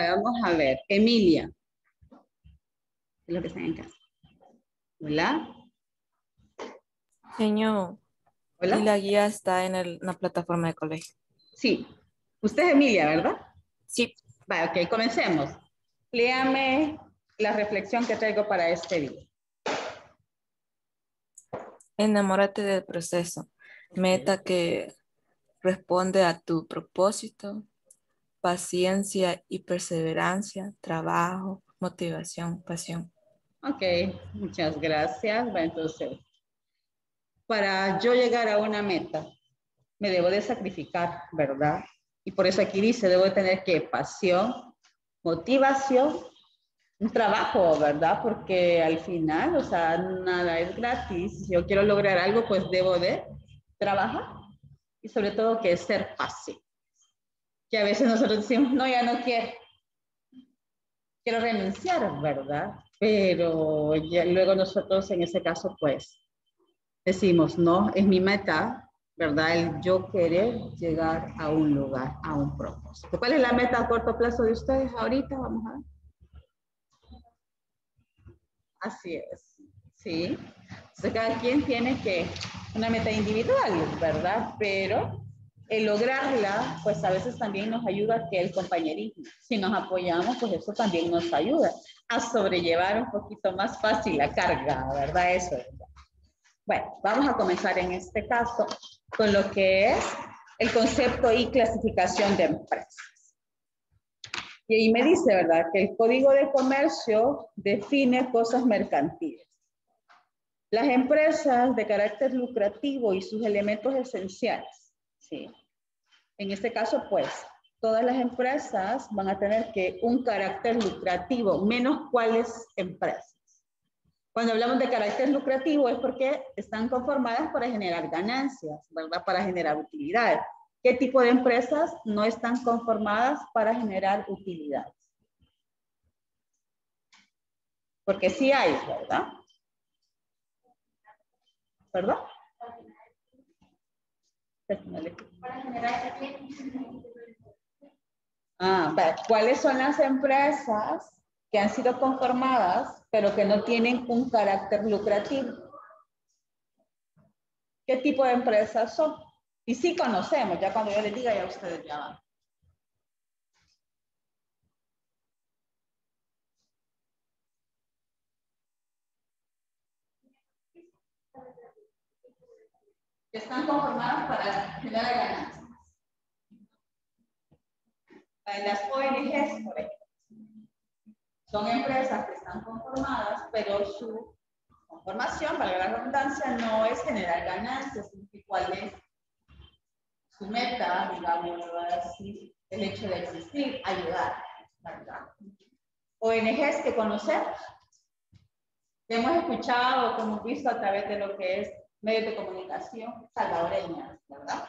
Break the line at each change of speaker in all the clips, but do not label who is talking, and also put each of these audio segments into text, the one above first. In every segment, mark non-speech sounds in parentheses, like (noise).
Vamos a ver, Emilia. Es lo que está en casa. Hola.
Señor.
Hola.
Y la guía está en el- la plataforma de colegio.
Sí. Usted es Emilia, ¿verdad?
Sí.
Vale, ok, comencemos. Léame la reflexión que traigo para este día.
Enamórate del proceso. Meta que responde a tu propósito, paciencia y perseverancia, trabajo, motivación, pasión.
Ok, muchas gracias. Va, entonces, para yo llegar a una meta, me debo de sacrificar, ¿verdad? Y por eso aquí dice, debo de tener que pasión, motivación, un trabajo, ¿verdad? Porque al final, o sea, nada es gratis. Si yo quiero lograr algo, pues debo de trabajar y sobre todo que es ser paciente. Que a veces nosotros decimos, no, ya no quiero. Quiero renunciar, ¿verdad? Pero ya luego nosotros en ese caso, pues, decimos, no, es mi meta, ¿verdad? El yo querer llegar a un lugar, a un propósito. ¿Cuál es la meta a corto plazo de ustedes ahorita? Vamos a ver. Así es, ¿sí? Entonces cada quien tiene que, una meta individual, ¿verdad? Pero el lograrla, pues a veces también nos ayuda que el compañerismo. Si nos apoyamos, pues eso también nos ayuda a sobrellevar un poquito más fácil la carga, ¿verdad? Eso es. Bueno, vamos a comenzar en este caso con lo que es el concepto y clasificación de empresas. Y ahí me dice, ¿verdad? Que el Código de Comercio define cosas mercantiles. Las empresas de carácter lucrativo y sus elementos esenciales. ¿Sí? En este caso, pues, todas las empresas van a tener que un carácter lucrativo, menos cuáles empresas. Cuando hablamos de carácter lucrativo es porque están conformadas para generar ganancias, ¿verdad? Para generar utilidades. ¿Qué tipo de empresas no están conformadas para generar utilidades? Porque sí hay, ¿verdad? ¿Perdón? Ah. ¿Cuáles son las empresas que han sido conformadas, pero que no tienen un carácter lucrativo? ¿Qué tipo de empresas son? Y sí conocemos, ya cuando yo les diga, ya ustedes ya van. Están conformadas para generar ganancias. Las ONGs, por ejemplo, son empresas que están conformadas, pero su conformación, para la redundancia, no es generar ganancias, cuál es su meta, digamos, así, el hecho de existir, ayudar, ¿verdad? ONGs que conocemos, que hemos escuchado, hemos visto a través de lo que es medios de comunicación salvadoreñas, ¿verdad?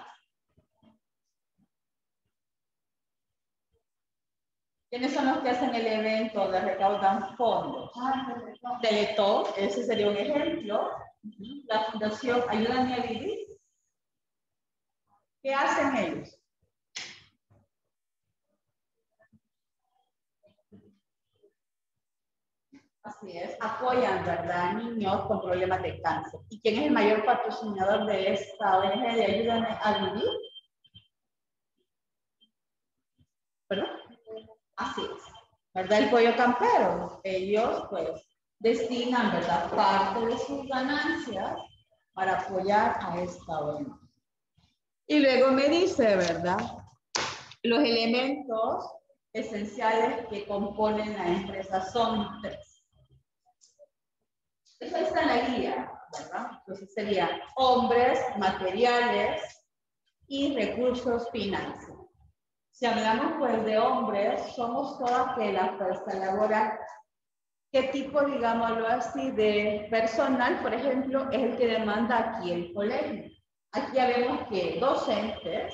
¿Quiénes son los que hacen el evento donde recaudan fondos? Teletón, ese sería un ejemplo. La Fundación Ayúdame a Vivir. ¿Qué hacen ellos? Así es, apoyan, ¿verdad? Niños con problemas de cáncer. ¿Y quién es el mayor patrocinador de esta ONG de Ayúdame a Vivir? ¿Perdón? Así es, ¿verdad? El pollo campero, ellos pues destinan, ¿verdad? Parte de sus ganancias para apoyar a esta ONG. Y luego me dice, ¿verdad? Los elementos esenciales que componen la empresa son tres. Eso está en la guía, ¿verdad? Entonces serían hombres, materiales y recursos financieros. Si hablamos pues de hombres, somos toda que la fuerza laboral. ¿Qué tipo, digámoslo así, de personal, por ejemplo, es el que demanda aquí el colegio? Aquí ya vemos que docentes,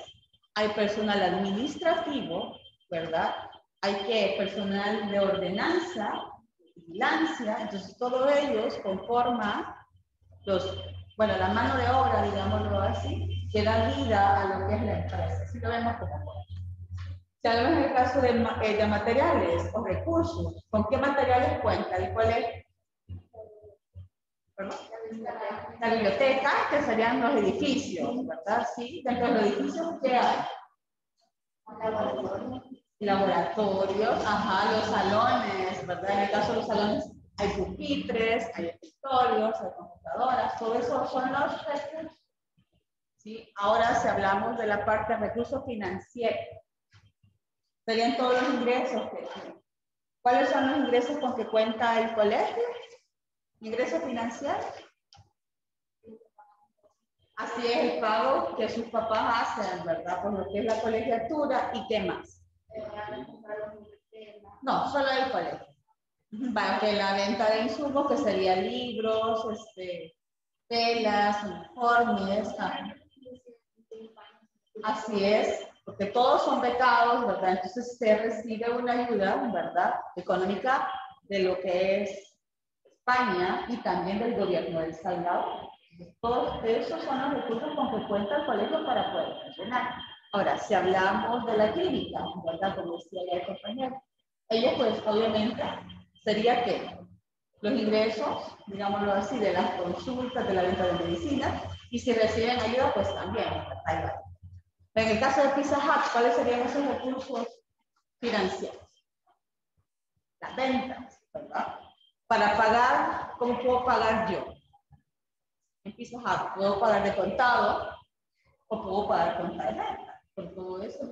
hay personal administrativo, ¿verdad? Hay que personal de ordenanza, vigilancia, entonces todos ellos conforman los, bueno, la mano de obra, digámoslo así, que da vida a lo que es la empresa. Así lo vemos como Si hablamos en el caso de, eh, de, materiales o recursos, ¿con qué materiales cuenta el colegio? La biblioteca, que serían los edificios, ¿verdad? Sí, dentro de los edificios, ¿qué hay? Laboratorios, ajá, los salones, ¿verdad? En el caso de los salones hay pupitres, hay escritorios, hay computadoras, todo eso son los recursos. ¿Sí? Ahora si hablamos de la parte de recursos financieros, serían todos los ingresos que ¿Cuáles son los ingresos con que cuenta el colegio? ¿Ingresos financieros? Así es el pago que sus papás hacen, ¿verdad? Por lo que es la colegiatura y qué más. No, solo el colegio. Para que la venta de insumos, que serían libros, este, telas, uniformes. Así es, porque todos son becados, ¿verdad? Entonces se recibe una ayuda, ¿verdad? Económica de lo que es España y también del gobierno del Salvador. Todos esos son los recursos con que cuenta el colegio para poder funcionar. Ahora, si hablamos de la clínica, ¿verdad? Como decía ya el compañero, ellos pues obviamente sería que los ingresos, digámoslo así, de las consultas, de la venta de medicina, y si reciben ayuda, pues también. En el caso de Pizza Hut, ¿cuáles serían esos recursos financieros? Las ventas, ¿verdad? Para pagar, ¿cómo puedo pagar yo? En Pizza Hut, ¿puedo pagar de contado o puedo pagar con tarjeta? Por todo eso es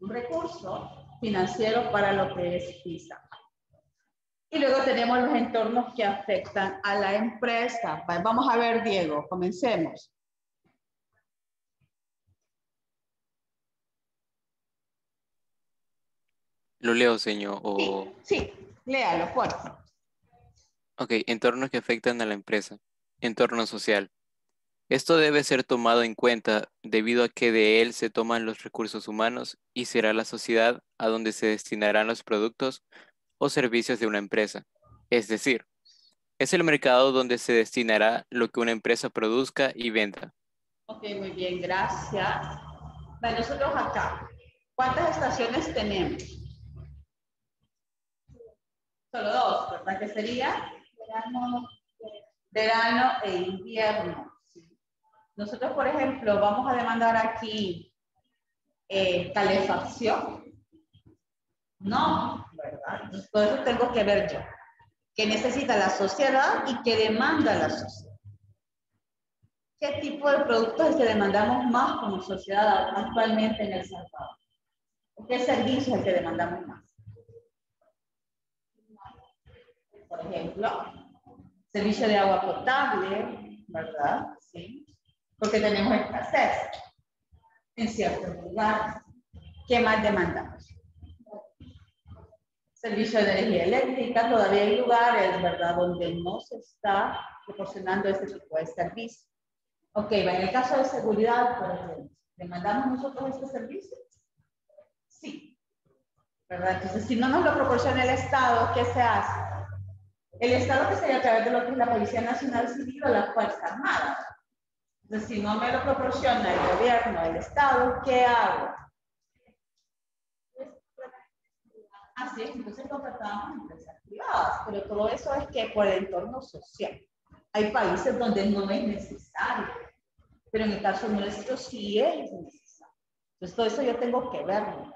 un recurso financiero para lo que es Pizza y luego tenemos los entornos que afectan a la empresa. Vamos a ver, Diego, comencemos.
Lo leo, señor. O...
Sí, sí, léalo, por favor.
Ok, entornos que afectan a la empresa. Entorno social. Esto debe ser tomado en cuenta debido a que de él se toman los recursos humanos y será la sociedad a donde se destinarán los productos o servicios de una empresa. Es decir, es el mercado donde se destinará lo que una empresa produzca y venda.
Ok, muy bien, gracias. Bueno, nosotros acá, ¿cuántas estaciones tenemos? Solo dos, ¿verdad? Que sería verano, verano e invierno. Nosotros, por ejemplo, vamos a demandar aquí eh, calefacción. No, ¿verdad? por eso tengo que ver yo. ¿Qué necesita la sociedad y qué demanda la sociedad? ¿Qué tipo de productos es que demandamos más como sociedad actualmente en El Salvador? ¿Qué servicio es el que demandamos más? Por ejemplo, servicio de agua potable, ¿verdad? Sí. Porque tenemos escasez en ciertos lugares. ¿Qué más demandamos? servicio de energía eléctrica, todavía hay lugares, ¿verdad?, donde no se está proporcionando este tipo de servicio. Ok, en el caso de seguridad, por ejemplo, ¿demandamos nosotros este servicio? Sí. ¿Verdad? Entonces, si no nos lo proporciona el Estado, ¿qué se hace? El Estado que sería a través de lo que es la Policía Nacional Civil o la Fuerza Armada. Entonces, si no me lo proporciona el gobierno, el Estado, ¿qué hago? Así es, entonces contratamos empresas privadas, pero todo eso es que por el entorno social. Hay países donde no es necesario, pero en el caso nuestro sí es necesario. Entonces todo eso yo tengo que verlo.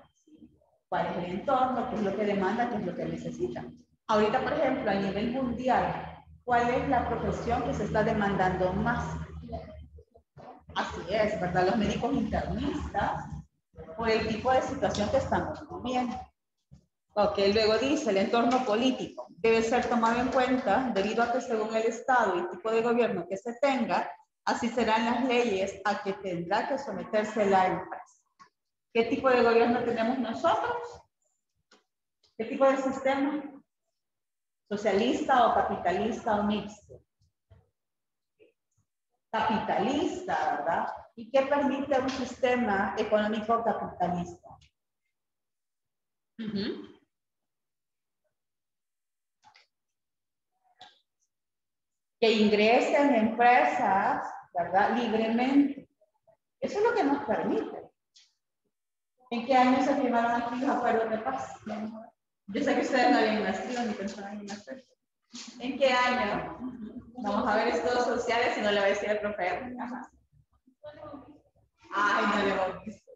¿Cuál es el entorno? ¿Qué es lo que demanda? ¿Qué es lo que necesita? Ahorita, por ejemplo, a nivel mundial, ¿cuál es la profesión que se está demandando más? Así es, ¿verdad? Los médicos internistas, por el tipo de situación que estamos viviendo. Ok, luego dice, el entorno político debe ser tomado en cuenta debido a que según el Estado y tipo de gobierno que se tenga, así serán las leyes a que tendrá que someterse la empresa. ¿Qué tipo de gobierno tenemos nosotros? ¿Qué tipo de sistema? ¿Socialista o capitalista o mixto? Capitalista, ¿verdad? ¿Y qué permite un sistema económico capitalista? que ingresen empresas, ¿verdad? Libremente. Eso es lo que nos permite. ¿En qué año se firmaron aquí los acuerdos de paz? Yo sé que ustedes no habían nacido ni pensaban en nacer. ¿En qué año? Vamos a ver estudios sociales y no le voy a decir al profe. Ay, no le hemos visto.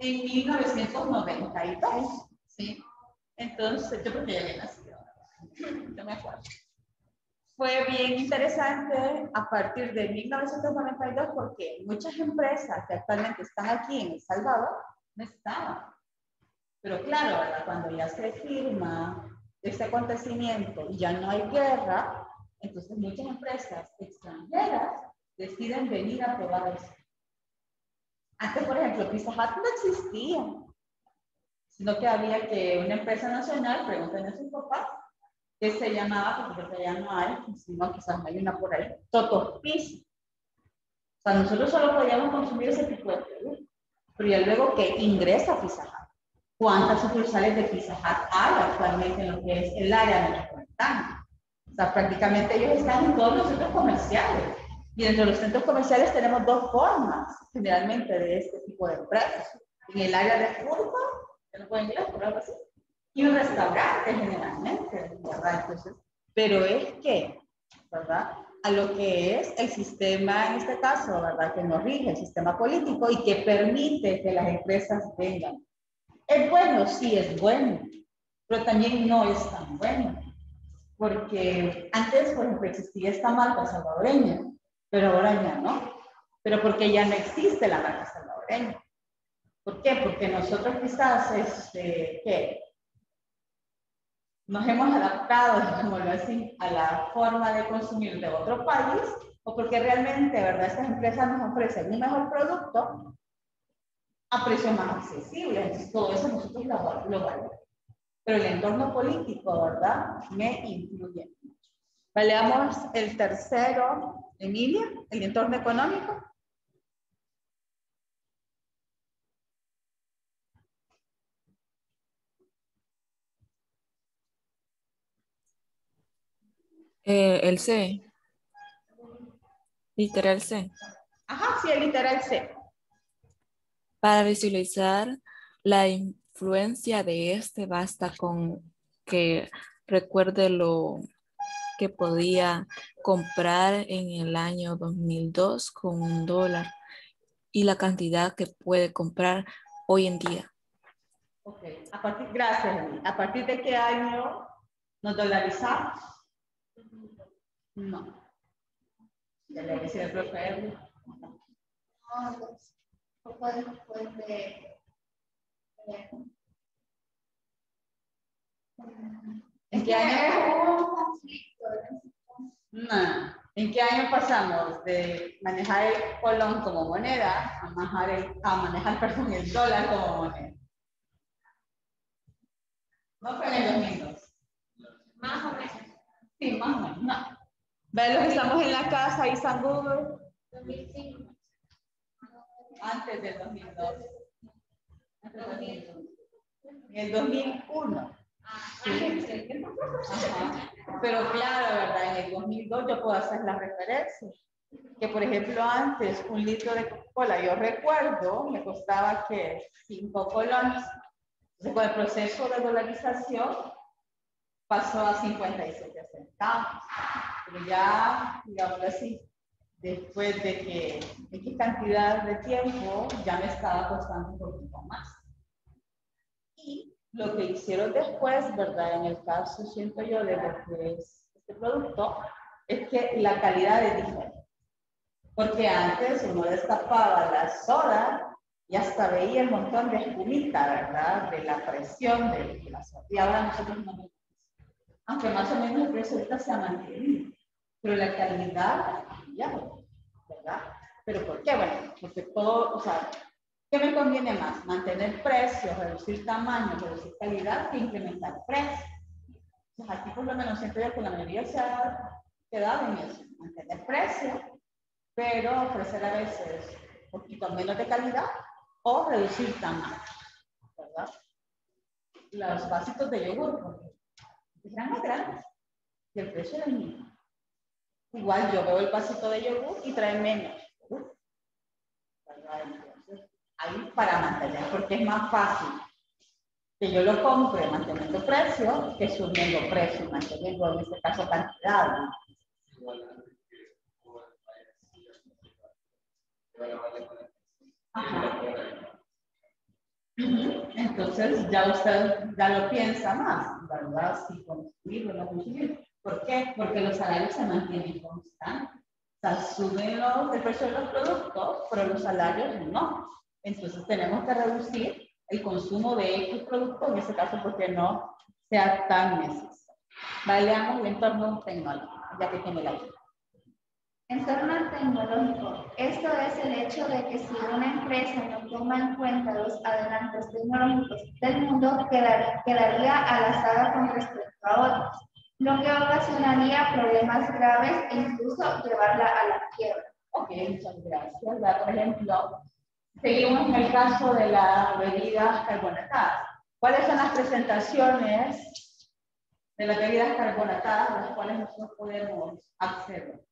en 1992, ¿sí? Entonces, yo creo que ya había nacido. Yo me acuerdo. Fue bien interesante a partir de 1992 porque muchas empresas que actualmente están aquí en El Salvador no estaban. Pero claro, ¿verdad? cuando ya se firma este acontecimiento y ya no hay guerra, entonces muchas empresas extranjeras deciden venir a probar eso. Antes, por ejemplo, Pizza Hut no existía, sino que había que una empresa nacional, pregúntenle a sus papás, que se llamaba, porque ya no hay, si no, quizás hay una por ahí, Totos Pizza. O sea, nosotros solo podíamos consumir ese tipo de productos. Pero ya luego que ingresa Pizza Hut, ¿cuántas sucursales de Pizza Hut hay actualmente en lo que es el área metropolitana? O sea, prácticamente ellos están en todos los centros comerciales. Y dentro de los centros comerciales tenemos dos formas, generalmente, de este tipo de empresas. En el área de fútbol, que no pueden ir por algo así, y un restaurante generalmente, ¿verdad? Entonces, pero es que, ¿verdad? A lo que es el sistema, en este caso, ¿verdad? Que nos rige, el sistema político y que permite que las empresas vengan. Es bueno, sí es bueno, pero también no es tan bueno. Porque antes, por ejemplo, existía esta marca salvadoreña, pero ahora ya no. Pero porque ya no existe la marca salvadoreña. ¿Por qué? Porque nosotros quizás, este, ¿qué? nos hemos adaptado, (laughs) digámoslo así, a la forma de consumir de otro país, o porque realmente, ¿verdad? Estas empresas nos ofrecen un mejor producto a precios más accesibles. Entonces, todo eso nosotros lo, lo valoramos. Pero el entorno político, ¿verdad? Me influye mucho. Veamos el tercero, Emilia, el entorno económico.
Eh, el C. Literal C.
Ajá, sí, el literal C.
Para visualizar la influencia de este, basta con que recuerde lo que podía comprar en el año 2002 con un dólar y la cantidad que puede comprar hoy en día.
Ok, a partir, gracias. ¿A partir de qué año nos dolarizamos? No. ¿De la iglesia de profe Después de... ¿En qué año? No. ¿En qué año pasamos de manejar el colón como moneda a manejar el, a manejar, (laughs) perdón, el dólar como moneda? No fue en el 2002. Más o menos. Sí, más o menos. No. Los que estamos en la casa, ahí San Google. 2005. Antes del 2002. Antes del 2002. En el 2001. Sí. Ajá. Pero claro, ¿verdad? En el 2002 yo puedo hacer la referencia. Que por ejemplo antes un litro de Coca-Cola, yo recuerdo, me costaba que 5 colones. Entonces con el proceso de dolarización pasó a 57 centavos. Pero ya, digamos así, después de que X cantidad de tiempo ya me estaba costando un poquito más. Y lo que hicieron después, ¿verdad? En el caso, siento yo, de lo que es este producto, es que la calidad es diferente. Porque antes uno destapaba la soda y hasta veía el montón de espumita, ¿verdad? De la presión de la soda. Y ahora nosotros no aunque más o menos el precio ahorita se ha mantenido, pero la calidad ¿verdad? ¿Pero por qué? Bueno, porque todo, o sea, ¿qué me conviene más? Mantener precios, reducir tamaño, reducir calidad que incrementar precios. Entonces aquí por lo menos siento yo que la mayoría se ha quedado en eso, mantener precios, pero ofrecer a veces un poquito menos de calidad o reducir tamaño, ¿verdad? Los básicos de yogur, eran más grandes y el precio era el mismo. Igual yo veo el vasito de yogur y trae menos. ahí para mantener, porque es más fácil que yo lo compre manteniendo precio que subiendo precio, manteniendo en este caso cantidad. Entonces ya usted ya lo piensa más, ¿verdad? Si consumir o no. ¿Por qué? Porque los salarios se mantienen constantes. O sea, suben los, el precio de los productos, pero los salarios no. Entonces tenemos que reducir el consumo de estos productos, en este caso porque no sea tan necesario. Veamos el entorno tecnológico, ya que tiene la vida.
Entorno tecnológico. Esto es el hecho de que si una empresa no toma en cuenta los adelantos tecnológicos del mundo, quedaría, quedaría con respecto a otros, lo que ocasionaría problemas graves e incluso llevarla a la quiebra.
Ok, muchas gracias. Por ejemplo, seguimos en el caso de las bebidas carbonatadas. ¿Cuáles son las presentaciones de las bebidas carbonatadas a las cuales nosotros podemos acceder?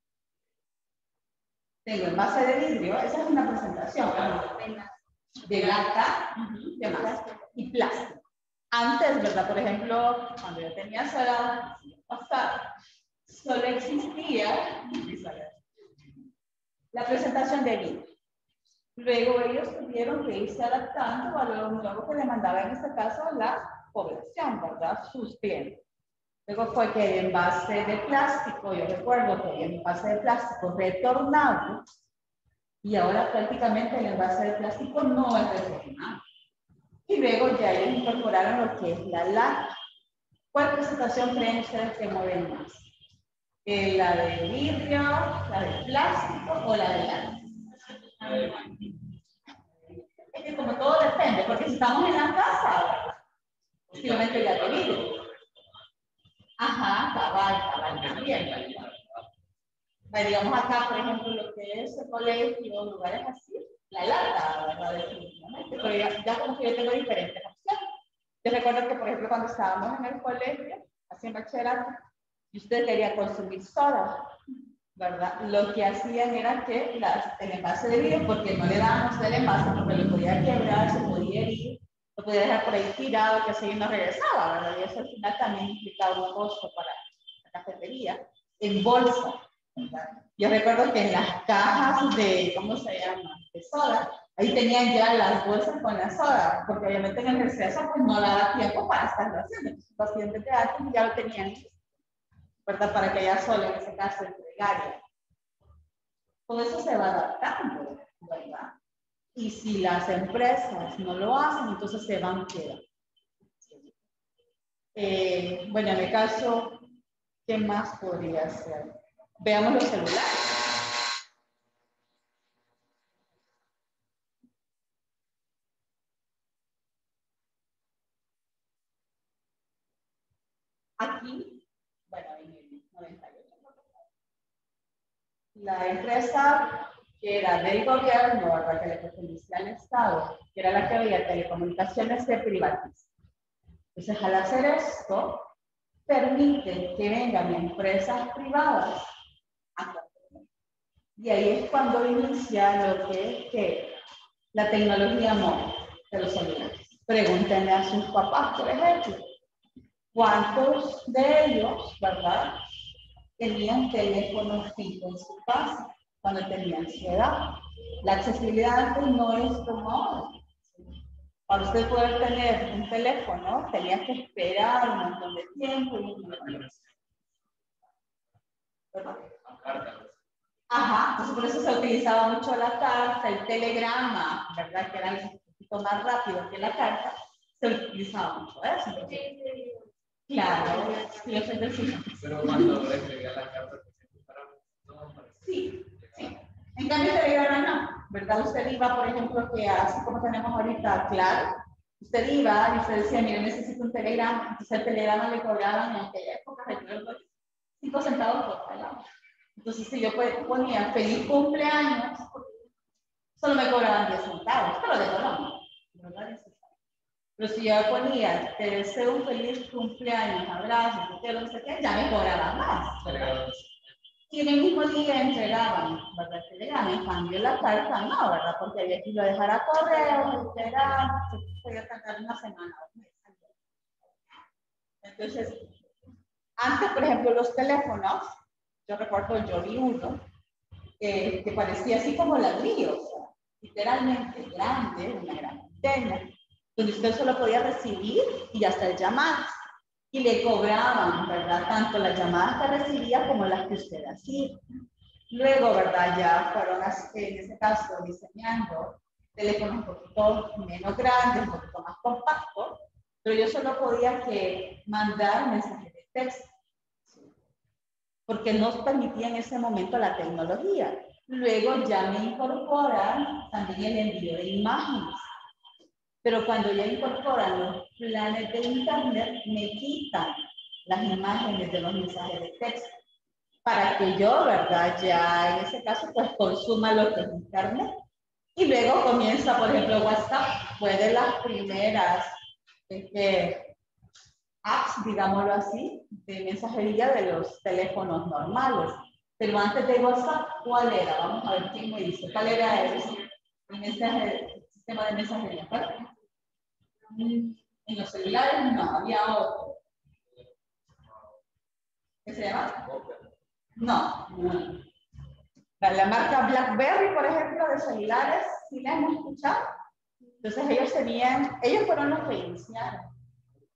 Tengo envase de vidrio, esa es una presentación. De lata, ¿qué más? Y plástico. Antes, ¿verdad? Por ejemplo, cuando yo tenía sola, pasada, solo existía la presentación de vidrio. Luego ellos tuvieron que irse adaptando a lo nuevo que demandaba en este caso la población, ¿verdad? Sus clientes. Luego fue que el envase de plástico, yo recuerdo que el envase de plástico retornado y ahora prácticamente el envase de plástico no es retornado. Y luego ya ellos incorporaron lo que es la lata. ¿Cuál presentación creen ustedes que mueven más? Eh, ¿La de vidrio, la de plástico o la de lata? Es que como todo depende, porque si estamos en la casa, posiblemente ya de vidrio. Ajá, cabal, cabal también. digamos acá, por ejemplo, lo que es el colegio, lugares así, la lata, ¿verdad? Pero ya, ya como que yo tengo diferentes. Yo recuerdo que, por ejemplo, cuando estábamos en el colegio, en bachillerato, y usted quería consumir soda, ¿verdad? Lo que hacían era que las, el envase de vidrio, porque no le dábamos el envase, porque lo podía quebrar, se podía ir, lo podía dejar por ahí tirado, que así no regresaba, ¿verdad? Y eso al final también implicaba un costo para la cafetería en bolsa, ¿verdad? Yo recuerdo que en las cajas de, ¿cómo se llama? De soda, ahí tenían ya las bolsas con la soda, porque obviamente en el receso pues no le daba tiempo para estarlo haciendo. Los pacientes de alto ya lo tenían ¿verdad? Para que ya solo en ese caso entregaría. Todo eso se va adaptando, ¿verdad? Y si las empresas no lo hacen, entonces se van quedando. Eh, bueno, en mi caso, ¿qué más podría ser? Veamos los celulares. Aquí, bueno, en el 98. La empresa que era del gobierno, ¿verdad? que le pertenecía al Estado, que era la que veía telecomunicaciones, se privatiza. Entonces, al hacer esto, permite que vengan empresas privadas a Y ahí es cuando inicia lo que es que la tecnología móvil de los celulares. Pregúntenle a sus papás, por ejemplo, cuántos de ellos, ¿verdad? Tenían teléfonos fijos en su casa cuando tenían su edad. La accesibilidad antes no es como ahora. Para usted poder tener un teléfono, tenía que esperar un montón de tiempo. Y Ajá, entonces por eso se utilizaba mucho la carta, el telegrama, ¿verdad? Que era un poquito más rápido que la carta, se utilizaba mucho eso. Claro, sí, yo soy del
Pero cuando escribía la carta,
Sí, en cambio, telegrama no, ¿verdad? Usted iba, por ejemplo, que así como tenemos ahorita, claro, usted iba y usted decía, mire, necesito un telegrama, entonces el telegrama le cobraban en aquella época, recuerdo, 5 centavos por palabra. Entonces, si yo ponía feliz cumpleaños, solo me cobraban 10 centavos, pero de Colombia, ¿verdad? Yo ponía, te deseo un feliz cumpleaños, abrazo, porque no sé qué, ya me cobraban más, ¿verdad? y en el mismo día entregaban, ¿verdad? Llegaban, en cambio la carta no, ¿verdad? Porque había que ir a dejar a correo, esperar, se podía tardar una semana. Entonces, antes, por ejemplo, los teléfonos, yo recuerdo, yo vi uno eh, que parecía así como ladrillo, o sea, literalmente grande, una gran antena, donde usted solo podía recibir y hacer llamadas. Y le cobraban, ¿verdad? Tanto las llamadas que recibía como las que usted hacía. Luego, ¿verdad? Ya fueron, en ese caso, diseñando teléfonos un poquito menos grandes, un poquito más compactos, pero yo solo podía que mandar mensajes de texto, porque no permitía en ese momento la tecnología. Luego ya me incorporan también el envío de imágenes. Pero cuando ya incorporan los planes de Internet, me quitan las imágenes de los mensajes de texto para que yo, ¿verdad? Ya en ese caso, pues consuma lo que es Internet. Y luego comienza, por ejemplo, WhatsApp, fue de las primeras este, apps, digámoslo así, de mensajería de los teléfonos normales. Pero antes de WhatsApp, ¿cuál era? Vamos a ver quién me dice. ¿Cuál era el, mensaje, sistema de mensajería? En los celulares no, había otro. ¿Qué se llama? No, no. La marca BlackBerry, por ejemplo, de celulares, si la hemos escuchado. Entonces ellos tenían, ellos fueron los que iniciaron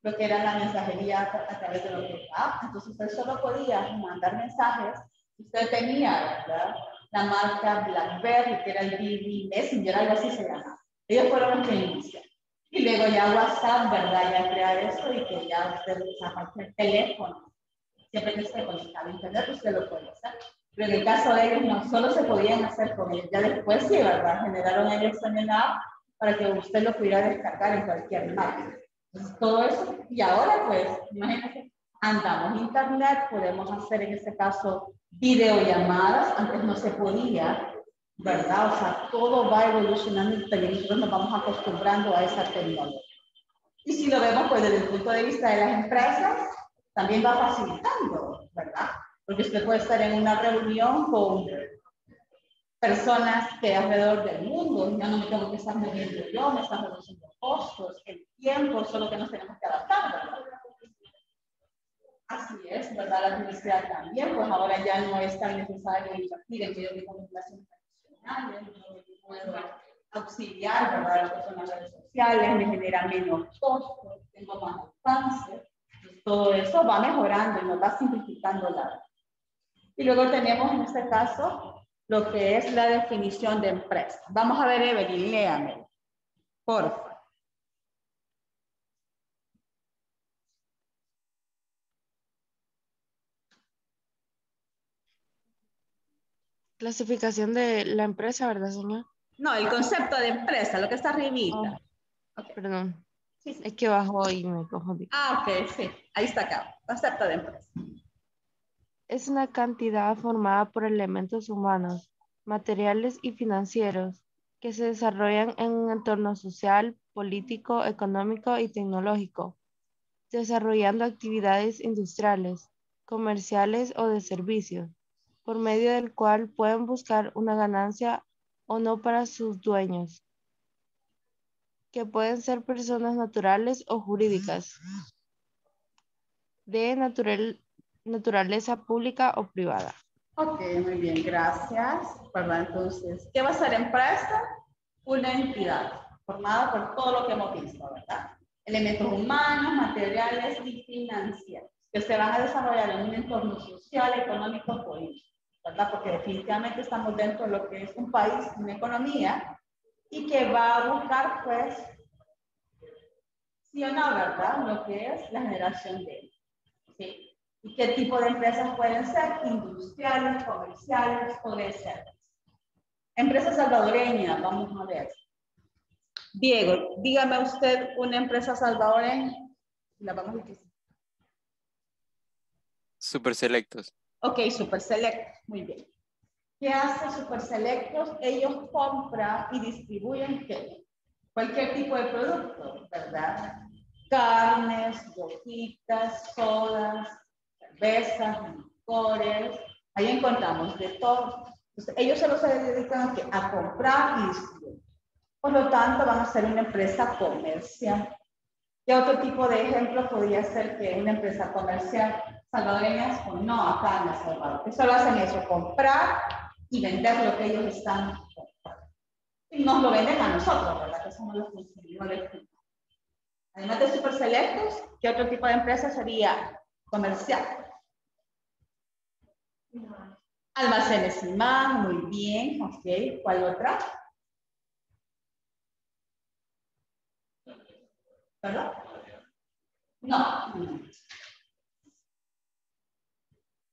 lo que era la mensajería a, través de los WhatsApp. Entonces usted solo podía mandar mensajes. Usted tenía, ¿verdad? La marca BlackBerry, que era el BB Messenger, algo así se llama. Ellos fueron los que iniciaron. Y luego ya WhatsApp, ¿verdad? Ya crear eso y que ya usted usa el teléfono. Siempre que esté conectado a internet, usted lo puede hacer. Pero en el caso de ellos, no solo se podían hacer con ellos. Ya después sí, ¿verdad? Generaron ellos también la app para que usted lo pudiera descargar en cualquier máquina. Entonces, todo eso. Y ahora, pues, imagínense, andamos internet, podemos hacer en este caso videollamadas. Antes no se podía, ¿verdad? O sea, todo va evolucionando y nosotros nos vamos acostumbrando a esa tecnología. Y si lo vemos pues desde el punto de vista de las empresas, también va facilitando, ¿verdad? Porque usted puede estar en una reunión con personas que alrededor del mundo, ya no me tengo que estar moviendo yo, me están reduciendo costos, el tiempo, solo que nos tenemos que adaptar, ¿verdad? Así es, ¿verdad? La publicidad también, pues ahora ya no es tan necesario invertir en medios de comunicación puedo auxiliar, ¿verdad? Las personas redes sociales, me genera menos costos, tengo más alcance. todo eso va mejorando y nos va simplificando la vida. Y luego tenemos en este caso lo que es la definición de empresa. Vamos a ver, Evelyn, léame, por favor.
Clasificación de la empresa, ¿verdad, señor?
No, el concepto de empresa, lo que está arribita.
Oh, perdón. Es que bajó y me confundí.
Ah, ok, sí. Ahí está acá. Concepto de empresa.
Es una cantidad formada por elementos humanos, materiales y financieros que se desarrollan en un entorno social, político, económico y tecnológico, desarrollando actividades industriales, comerciales o de servicios por medio del cual pueden buscar una ganancia o no para sus dueños, que pueden ser personas naturales o jurídicas, de naturaleza pública o privada.
Ok, muy bien, gracias. Entonces, ¿qué va a ser empresa? Una entidad formada por todo lo que hemos visto, ¿verdad? Elementos humanos, materiales y financieros que se van a desarrollar en un entorno social, económico, político. ¿Verdad? Porque definitivamente estamos dentro de lo que es un país, una economía, y que va a buscar, pues, sí o no, ¿verdad? Lo que es la generación de, ¿sí? ¿Y qué tipo de empresas pueden ser? Industriales, comerciales o de servicios. Empresa salvadoreña, vamos a ver. Diego, dígame usted una empresa salvadoreña. La vamos a decir.
Super selectos.
Ok, Super Selectos, muy bien. ¿Qué hace Super Selectos? Ellos compran y distribuyen ¿qué? cualquier tipo de producto, ¿verdad? Carnes, gotitas, sodas, cervezas, licores, Ahí encontramos de todo. Entonces, ellos solo se dedican qué? a comprar y distribuir. Por lo tanto, van a ser una empresa comercial. ¿Qué otro tipo de ejemplo podría ser que una empresa comercial salvadoreña? Pues no, acá en El Salvador. Que solo hacen eso, comprar y vender lo que ellos están comprando. Y nos lo venden a nosotros, ¿verdad? Que somos los consumidores. Además de super selectos, ¿qué otro tipo de empresa sería comercial? Almacenes y muy bien, ok. ¿Cuál otra? ¿Perdón? No.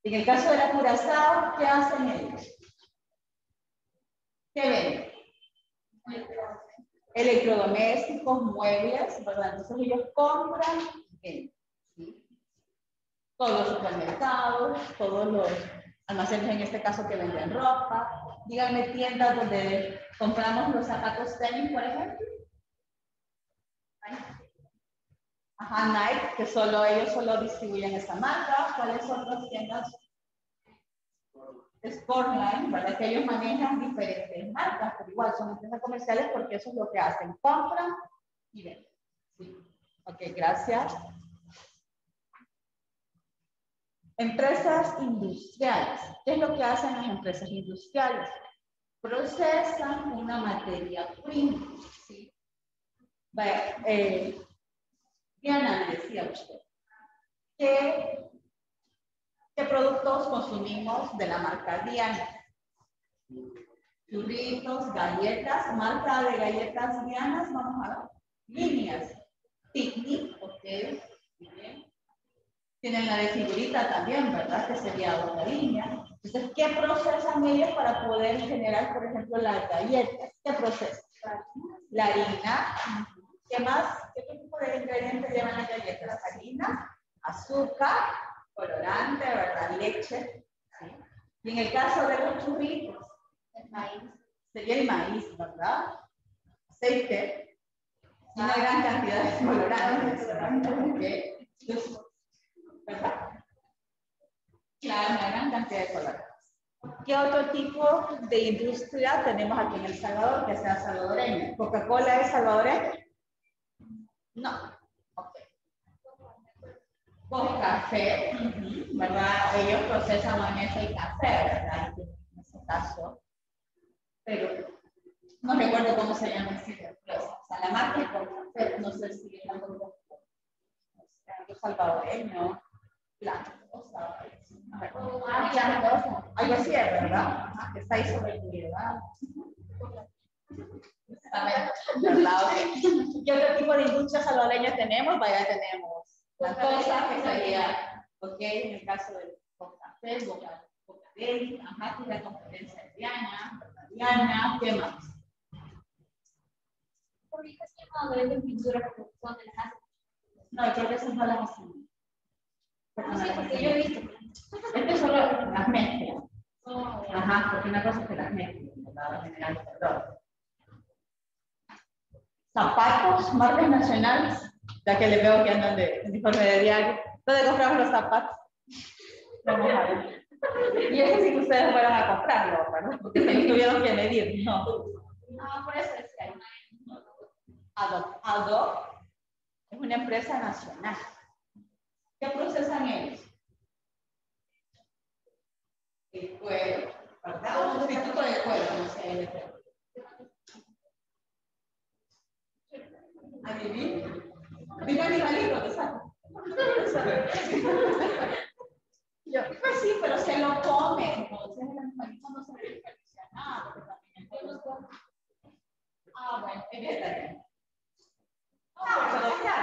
En el caso de la curazao, ¿qué hacen ellos? ¿Qué ven? Electrodomésticos, muebles, ¿verdad? Entonces ellos compran. Todos los supermercados, todos los almacenes en este caso que venden ropa. Díganme tiendas donde compramos los zapatos tenis, por ejemplo. Ajá, Nike, que solo ellos solo distribuyen esa marca. ¿Cuáles otras tiendas? Sportline, ¿verdad? Que ellos manejan diferentes marcas, pero igual son empresas comerciales porque eso es lo que hacen, compran y venden. Sí. Ok, gracias. Empresas industriales. ¿Qué es lo que hacen las empresas industriales? Procesan una materia prima. ¿sí? Vaya, eh, Diana me decía usted, ¿qué, ¿qué productos consumimos de la marca Diana? Churritos, galletas, marca de galletas Dianas, vamos a ver, líneas, picnic, ok, bien. Tienen la de figurita también, ¿verdad? Que sería otra línea. Entonces, ¿qué procesan ellos para poder generar, por ejemplo, las galletas? ¿Qué procesan? La harina, ¿Qué más? ¿Qué tipo de ingredientes llevan las galletas? Harina, azúcar, colorante, ¿verdad? Leche. ¿sí? Y en el caso de los churritos, el maíz. Sería el maíz, ¿verdad? Aceite. Y una gran cantidad de colorantes. Claro, una gran cantidad de colorantes. ¿Qué otro tipo de industria tenemos aquí en El Salvador que sea salvadoreña? ¿Coca-Cola es salvadoreña? No. Ok. Con café, ¿verdad? Ellos procesan mañana y café, ¿verdad? En ese caso. Pero no recuerdo cómo se llama ese empresa. O sea, la marca es con café, no sé si es algo, algo salvadoreño, blanco, ah, algo así es, ¿verdad? Está ahí sobre el. ¿Qué otro tipo de industria salvadoreña tenemos? Vaya, tenemos la cosa que sería, ok, en el caso del café, boca, boca de ajá, la competencia de Diana, Diana, ¿qué más?
¿Por qué es que no venden pintura porque son de las
No, yo creo que esas no las hacen.
Sí, porque yo he visto.
Este es solo las mezclas. Ajá, porque una cosa es que las mezclas, ¿verdad? General, perdón zapatos, marcas nacionales, ya que le veo que andan de uniforme de diario. ¿Dónde compramos los zapatos? Vamos a ver. Y eso sí que ustedes fueron a comprarlo, ¿verdad? Porque se tuvieron que medir, ¿no?
Por eso es que
Adoc. Adoc es una empresa nacional. ¿Qué procesan ellos? El cuero, ¿verdad? Un sustituto de cuero, no sé, el cuero. a vivir. Dime animalito. Yo, pues sí, pero se lo come, entonces el animalito no se desperdicia nada, Ah, bueno, es Ah, pero ya.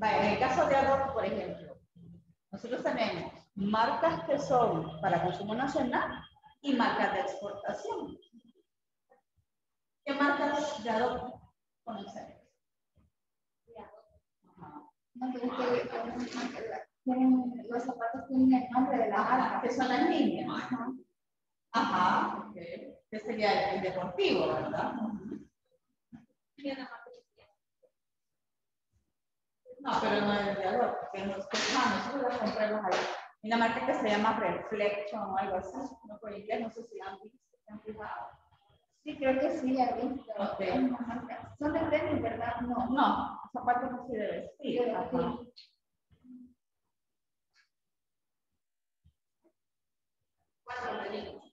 En el caso de arroz, por ejemplo, nosotros tenemos marcas que son para consumo nacional y marcas de exportación. ¿Qué marcas de Adobe conocemos?
No, pero es que tienen, los zapatos tienen el nombre de la marca.
Que son las líneas. Ajá. Ajá. ok. Que sería el deportivo, ¿verdad? No, pero no es de ador, porque nosotros, ah, nosotros las compramos ahí. Hay una marca que se llama Reflection o algo así, no por inglés, no sé si han visto, ¿se han fijado?
Sí, creo que sí, ya vi.
Ok.
Son de tenis, ¿verdad? No.
No, zapatos así de vestir.
Sí,
ajá.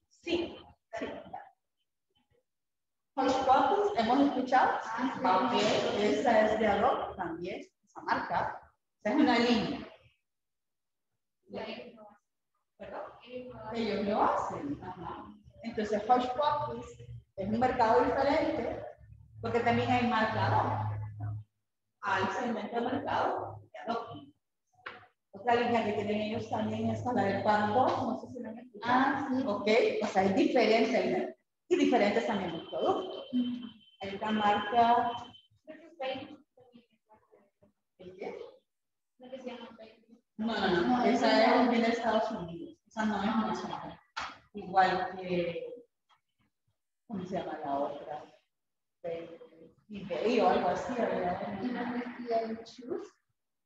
Sí, sí. Hush Puppies, ¿hemos escuchado?
Ah,
Ok, esa es de Adobe también, esa marca. Esa es una línea. ¿Perdón? Ellos lo hacen. Ajá. Entonces, Hush Puppies es un mercado diferente porque también hay marca Adobe. Hay segmento de mercado Adobe. Otra línea que tienen ellos también es la de Pando, no sé si la han escuchado.
Ah, sí.
Ok, o sea, es diferente y diferentes también los productos. Hay una marca. ¿el qué? No, no, no,
No,
esa es bien de Estados Unidos. Esa no es nacional. Igual que. ¿Cómo se llama la otra? EBay o algo así.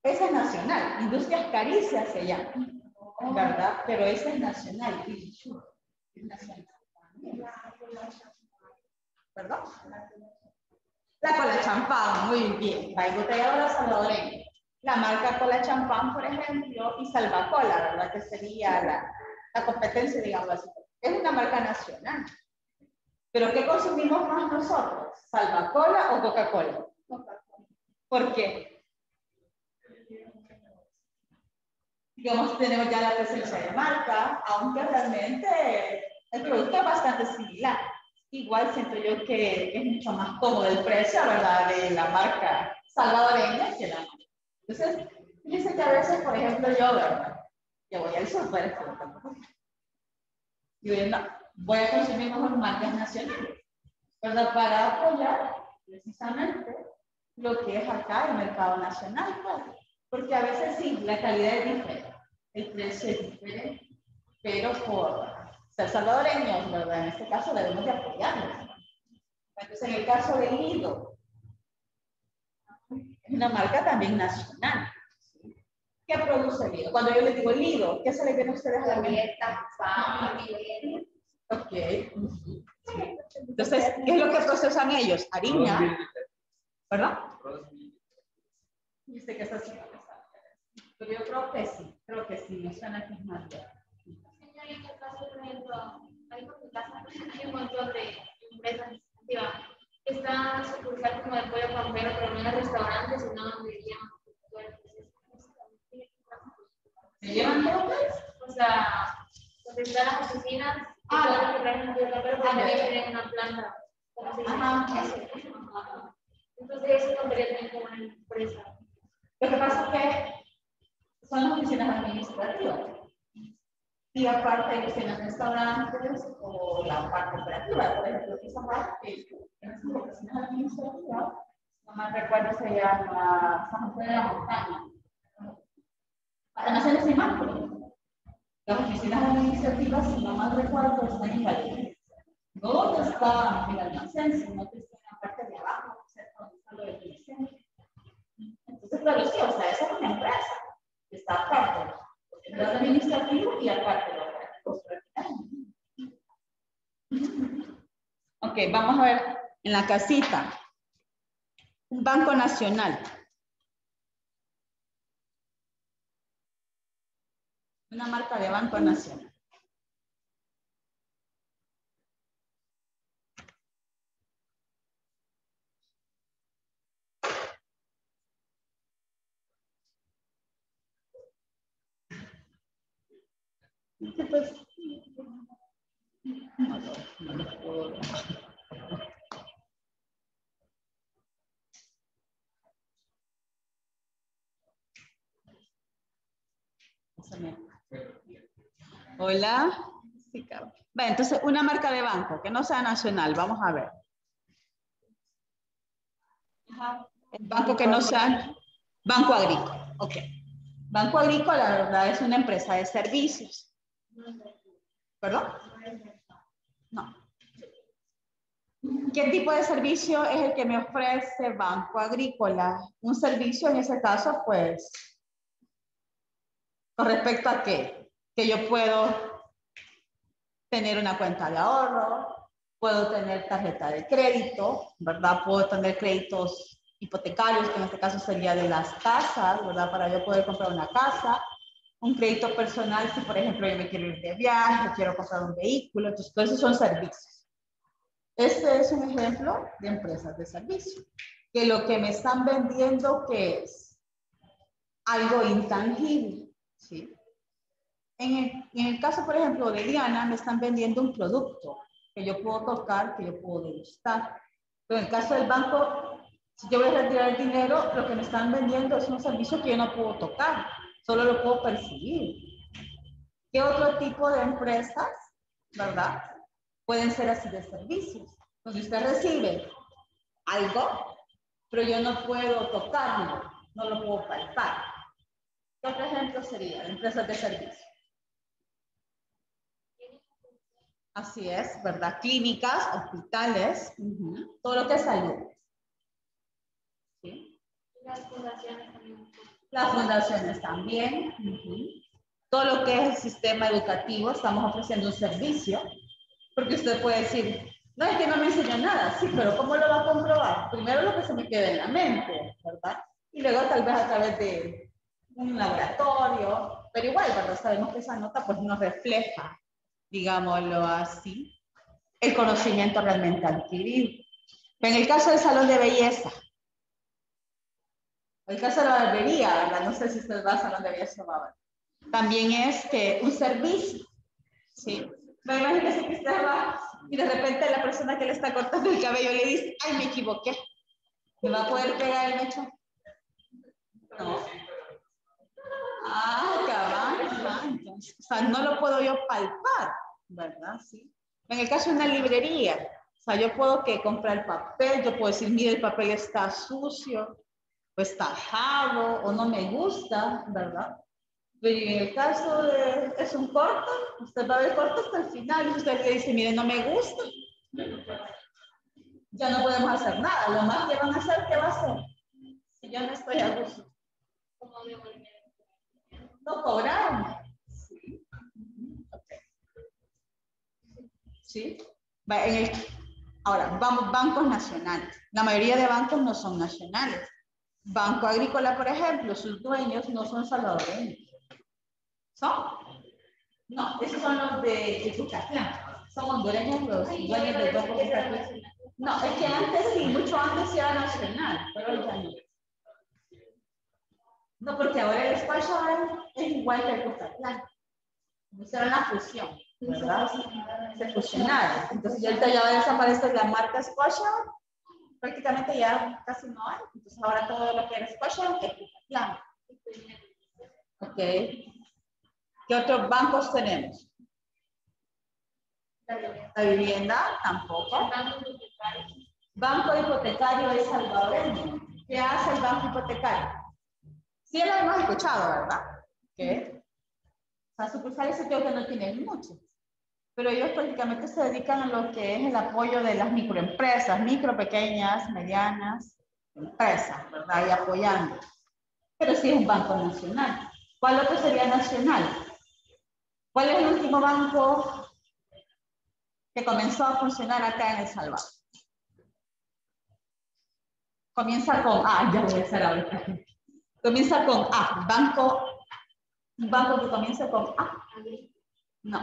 Esa es nacional. Industrias Caricias se llama. ¿Verdad? Pero esa es nacional. Es nacional. ¿Perdón? La cola champán, muy bien. La embotelladora salvadoreña. La marca cola champán, por ejemplo, y salvacola, ¿verdad? Que sería la, la competencia, digamos así. Es una marca nacional. ¿Pero qué consumimos más nosotros? ¿Salvacola o Coca-Cola? ¿Por qué? Digamos, tenemos ya la presencia de marca, aunque realmente el producto es bastante similar. Igual siento yo que es mucho más cómodo el precio, ¿verdad? De la marca salvadoreña que la. Entonces, fíjense que a veces, por ejemplo, yo, ¿verdad? Yo voy al súper, yo no, voy a consumir mejor marcas nacionales, ¿verdad? Para apoyar precisamente lo que es acá el mercado nacional, pues. Porque a veces sí, la calidad es diferente, el precio es diferente, pero por ser salvadoreños, ¿verdad? En este caso debemos de apoyarlos. Entonces, en el caso de Lido, es una marca también nacional. ¿Qué produce Lido? Cuando yo les digo Lido, ¿qué se les viene a ustedes a la mente? Ok. Entonces, ¿qué es lo que procesan ellos? Harina, ¿verdad? Dice que está Pero yo creo que sí, creo que sí, me suena que es más bien.
Señorita, en caso, por ejemplo, ahí por mi casa hay un montón de empresas que están sucursal como de pollo campero, pero no en restaurantes, sino donde llevan
¿Se llevan todos?
O sea, donde están las oficinas, y
Ah.
pueden comprar un
ya.
tienen una planta. Entonces, eso también como una empresa.
Lo que pasa es que son las oficinas administrativas. Y aparte ellos tienen restaurantes o la parte operativa. Por ejemplo, esa parte, en esas oficinas administrativas, no más recuerdo se llama San José de la Montaña. Almacenes y marco. Las oficinas administrativas, si no mal recuerdo, están en. Está el almacén, sino que está en la parte de abajo, cerca donde está lo del almacén. Entonces, claro, sí, o sea, esa es una empresa que está aparte del lado administrativo y aparte de lo operativo. Ok, vamos a ver en la casita. Un banco nacional. Una marca de banco nacional. Pues, no, lo- no lo puedo ver. Pásame. Hola. Sí. Va, entonces, una marca de banco que no sea nacional, vamos a ver. Banco que no sea banco agrícola. Ok. Banco agrícola, la verdad, es una empresa de servicios. ¿Perdón? No. ¿Qué tipo de servicio es el que me ofrece Banco Agrícola? Un servicio en ese caso, pues, con respecto a qué? Que yo puedo tener una cuenta de ahorro, puedo tener tarjeta de crédito, ¿verdad? Puedo tener créditos hipotecarios, que en este caso sería de las casas, ¿verdad? Para yo poder comprar una casa, un crédito personal, si por ejemplo yo me quiero ir de viaje, quiero comprar un vehículo, entonces todos esos son servicios. Este es un ejemplo de empresas de servicio, que lo que me están vendiendo que es algo intangible, ¿sí? En el, caso, por ejemplo, de Diana, me están vendiendo un producto que yo puedo tocar, que yo puedo degustar. Pero en el caso del banco, si yo voy a retirar el dinero, lo que me están vendiendo es un servicio que yo no puedo tocar, solo lo puedo percibir. ¿Qué otro tipo de empresas, verdad? Pueden ser así de servicios. Donde usted recibe algo, pero yo no puedo tocarlo, no lo puedo palpar. ¿Qué otro ejemplo sería? Empresas de servicio. Así es, ¿verdad? Clínicas, hospitales, uh todo lo que es salud. ¿Sí?
Las fundaciones también.
Las fundaciones también. uh Todo lo que es el sistema educativo, estamos ofreciendo un servicio, porque usted puede decir, no es que no me enseñó nada, sí, pero ¿cómo lo va a comprobar? Primero lo que se me queda en la mente, ¿verdad? Y luego tal vez a través de un laboratorio, pero igual, ¿verdad? Sabemos que esa nota pues nos refleja digámoslo así, el conocimiento realmente adquirido. En el caso del salón de belleza, el caso de la barbería, ¿verdad? No sé si usted va al salón de belleza o va También es que un servicio, ¿sí? Me imagino que usted va y de repente la persona que le está cortando el cabello le dice, ay, me equivoqué. ¿Me va a poder pegar el mechón? No. Ah, cabal, entonces, o sea, no lo puedo yo palpar, ¿verdad? Sí. En el caso de una librería, o sea, yo puedo que comprar papel, yo puedo decir, mire, el papel está sucio, o está tajado, o no me gusta, ¿verdad? Pero en el caso de, es un corto, usted va a ver corto hasta el final, y usted le dice, mire, no me gusta, ya no podemos hacer nada, lo más que van a hacer, ¿qué va a hacer? Si yo no estoy a gusto. No cobraron. Sí. Okay. ¿Sí? En el, ahora, vamos, bancos nacionales. La mayoría de bancos no son nacionales. Banco Agrícola, por ejemplo, sus dueños no son salvadoreños. ¿Son? No, esos son los de Yucatán. Son hondureños los dueños del Banco Agrícola. No, es que antes sí, mucho antes era nacional, pero ya no. No, porque ahora el Scotiabank es igual que el Cuscatlán. Hicieron la fusión, ¿verdad? Se fusionaron. Entonces, ya ahorita ya va a desaparecer la marca Scotiabank. Prácticamente ya casi no hay. Entonces, ahora todo lo que era Scotiabank es Cuscatlán. Ok. ¿Qué otros bancos tenemos? La vivienda, tampoco. Banco hipotecario es salvadoreño. ¿Qué hace el banco hipotecario? Sí lo hemos escuchado, ¿verdad? Que las sucursales creo que no tienen mucho, pero ellos prácticamente se dedican a lo que es el apoyo de las microempresas, micro, pequeñas, medianas, empresas, ¿verdad? Y apoyando. Pero sí es un banco nacional. ¿Cuál otro sería nacional? ¿Cuál es el último banco que comenzó a funcionar acá en El Salvador? Comienza con, ah, ya voy a hacer ahorita. Comienza con A. Banco, un banco que comienza con A. No.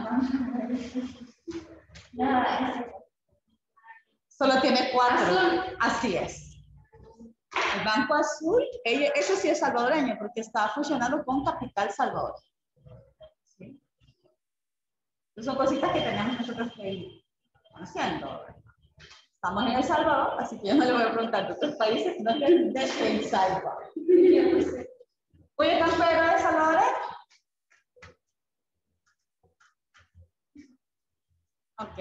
Solo tiene cuatro. Así es. El Banco Azul, eso sí es salvadoreño porque está funcionando con Capital Salvador. ¿Sí? son cositas que tenemos nosotros que ir haciendo. Estamos en El Salvador, así que yo no le voy a preguntar de otros países, sino que es de El Salvador. (laughs) Oye, campero de Salvador? Ok.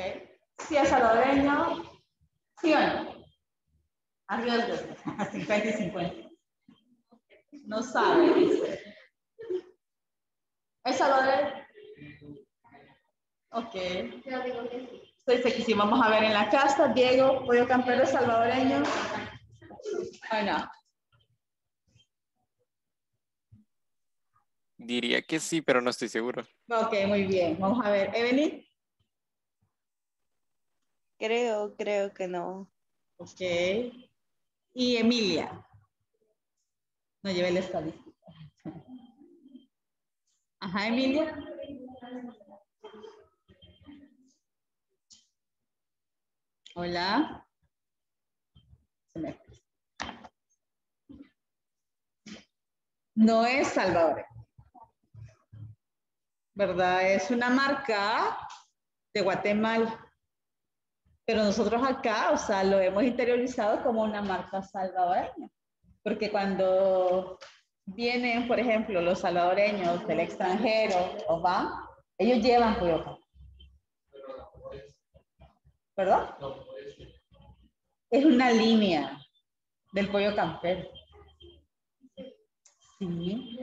Si es salvadoreño, ¿sí o no? Arriba de (laughs) 50 y 50. No sabe, dice. ¿Es salvadoreño? Ok. Entonces, que si vamos a ver en la casa, Diego, pollo campero salvadoreño. Bueno,
Diría que sí, pero no estoy seguro.
ok, muy bien. Vamos a ver. Evelyn.
Creo, creo que no.
Ok. Y Emilia. No llevé la estadística. Ajá, Emilia. Hola. No es Salvador. ¿Verdad? Es una marca de Guatemala. Pero nosotros acá, o sea, lo hemos interiorizado como una marca salvadoreña. Porque cuando vienen, por ejemplo, los salvadoreños del extranjero o van, ellos llevan pollo ¿Perdón? Es una línea del pollo campero. Sí.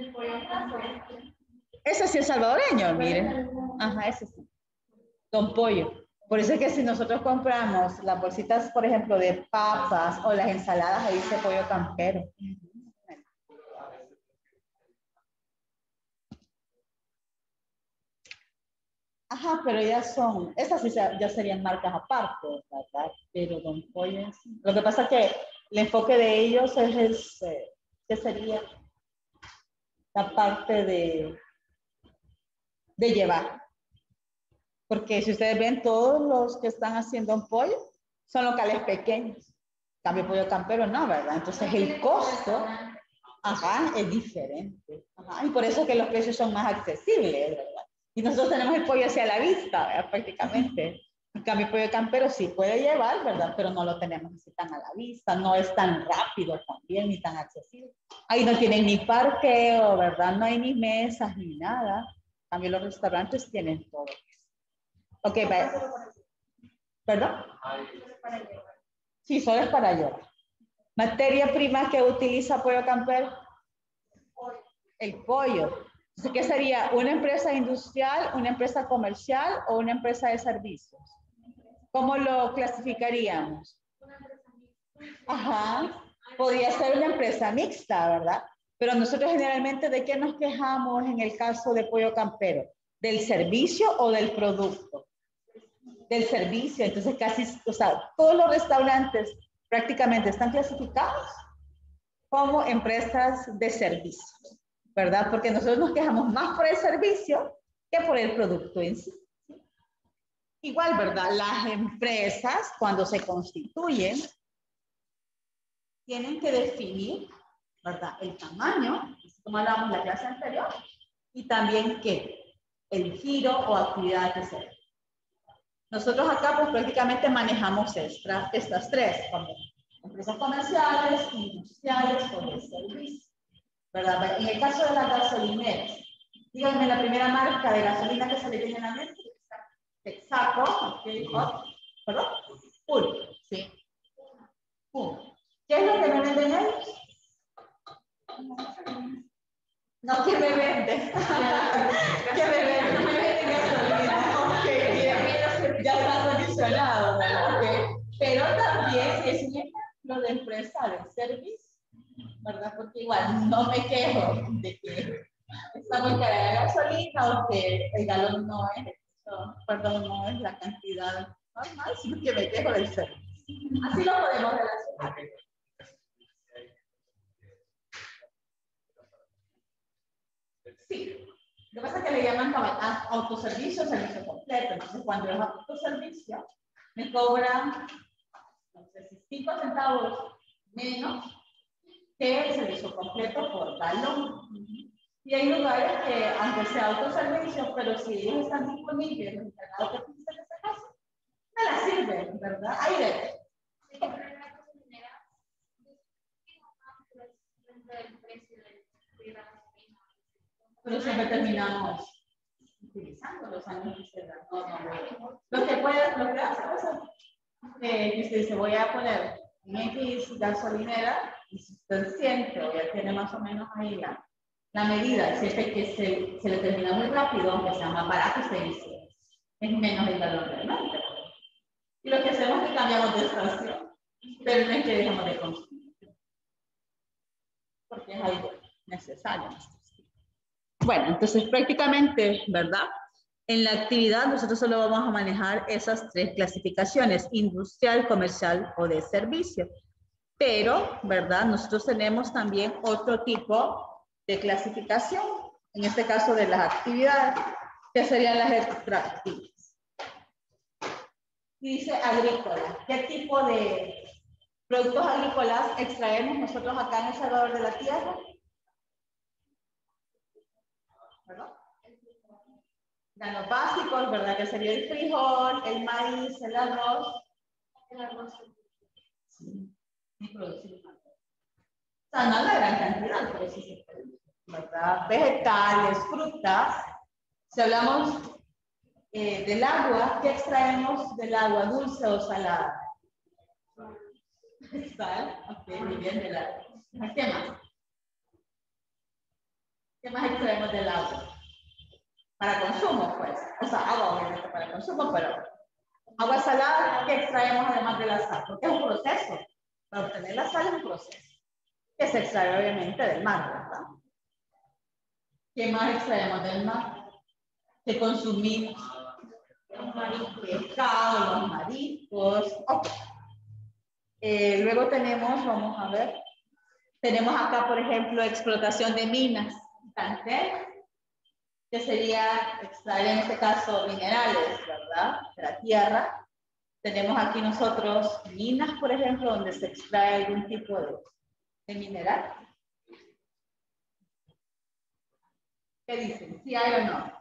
Ese sí es salvadoreño, miren. Ajá, ese sí. Don Pollo. Por eso es que si nosotros compramos las bolsitas, por ejemplo, de papas o las ensaladas, ahí dice pollo campero. Ajá, pero ya son, estas sí ya serían marcas aparte, ¿verdad? Pero Don Pollo, lo que pasa es que el enfoque de ellos es, es, eh, ¿qué sería? La parte de, de llevar. Porque si ustedes ven, todos los que están haciendo un pollo son locales pequeños. Cambio pollo campero, no, ¿verdad? Entonces el costo, ajá, es diferente. Ajá, y por eso que los precios son más accesibles, ¿verdad? Y nosotros tenemos el pollo hacia la vista, ¿verdad? prácticamente. En cambio, el pollo campero sí puede llevar, ¿verdad? Pero no lo tenemos así tan a la vista, no es tan rápido también, ni tan accesible. Ahí no tienen ni parqueo, ¿verdad? No hay ni mesas ni nada. En cambio, los restaurantes tienen todo. Ok, va. ¿Perdón? Sí, solo es para llevar. Materia prima que utiliza Pollo Campero. El pollo. Entonces, ¿qué sería? ¿Una empresa industrial, una empresa comercial o una empresa de servicios? ¿Cómo lo clasificaríamos? Ajá. Podría ser una empresa mixta, ¿verdad? Pero nosotros generalmente, ¿de qué nos quejamos en el caso de Pollo Campero? ¿Del servicio o del producto? Del servicio. Entonces, casi, o sea, todos los restaurantes prácticamente están clasificados como empresas de servicios, ¿verdad? Porque nosotros nos quejamos más por el servicio que por el producto en sí. Igual, ¿verdad? Las empresas, cuando se constituyen, tienen que definir, ¿verdad? El tamaño, como hablábamos en la clase anterior, y también qué, el giro o actividad que se Nosotros acá, pues prácticamente manejamos extra, estas tres, empresas comerciales, industriales o de servicio, ¿verdad? En el caso de las gasolineras, díganme la primera marca de gasolina que se le viene a la mente. Texaco, ok, hot, ¿perdón? Full, sí. Full. ¿Qué es lo que me venden ellos? No, ¿qué me venden? (laughs) ¿Qué me venden? Me venden gasolina. Ya está condicionado, ¿verdad? Pero también es un ejemplo de empresa de servicio, ¿verdad? Porque igual no me quejo de que está muy cara la gasolina o que el galón no es, perdón, no es la cantidad normal, sino que me quejo del servicio. Así lo podemos relacionar. Sí. Lo que pasa es que le llaman autoservicio, servicio completo. Entonces, cuando es autoservicio, me cobran, no sé si 5 centavos menos que el servicio completo por galón. Y hay lugares que, aunque sea autoservicio, pero si ellos están disponibles, los encargados pizza en este caso, me la sirven, ¿verdad? Hay de pero siempre terminamos utilizando los años que se dan. Lo que puede, lo que hace es eh, que usted dice, voy a poner en X gasolinera, y si usted siente o ya tiene más o menos ahí la, la medida, siente que se, se le termina muy rápido, aunque sea más barato, usted dice, es menos el valor realmente. Y lo que hacemos es que cambiamos de estación, pero no es que dejamos de consumir. Porque es algo necesario. Bueno, entonces prácticamente, ¿verdad? En la actividad nosotros solo vamos a manejar esas tres clasificaciones, industrial, comercial o de servicio. Pero, ¿verdad? Nosotros tenemos también otro tipo de clasificación, en este caso de las actividades, que serían las extractivas. Dice agrícola. ¿Qué tipo de productos agrícolas extraemos nosotros acá en El Salvador de la Tierra? ¿Verdad? Granos básicos, ¿verdad? Que sería el frijol, el maíz, el arroz. El arroz. Sí. Y producimos O sea, no la gran cantidad, pero sí se produce, ¿verdad? Vegetales, frutas. Si hablamos eh, del agua, ¿qué extraemos del agua? ¿Dulce o salada? Sal, (laughs) ok, muy bien, del agua. ¿Qué más? ¿Qué más extraemos del agua? Para consumo, pues. O sea, agua obviamente para consumo, pero agua salada, ¿qué extraemos además de la sal? Porque es un proceso. Para obtener la sal es un proceso. Que se extrae obviamente del mar, ¿verdad? ¿Qué más extraemos del mar? ¿Qué consumimos? Los mariscos, pescado, los mariscos. Eh, luego tenemos, vamos a ver, tenemos acá, por ejemplo, explotación de minas, que sería extraer en este caso minerales, ¿verdad? De la tierra. Tenemos aquí nosotros minas, por ejemplo, donde se extrae algún tipo de, de mineral. ¿Qué dicen? ¿Sí hay o no?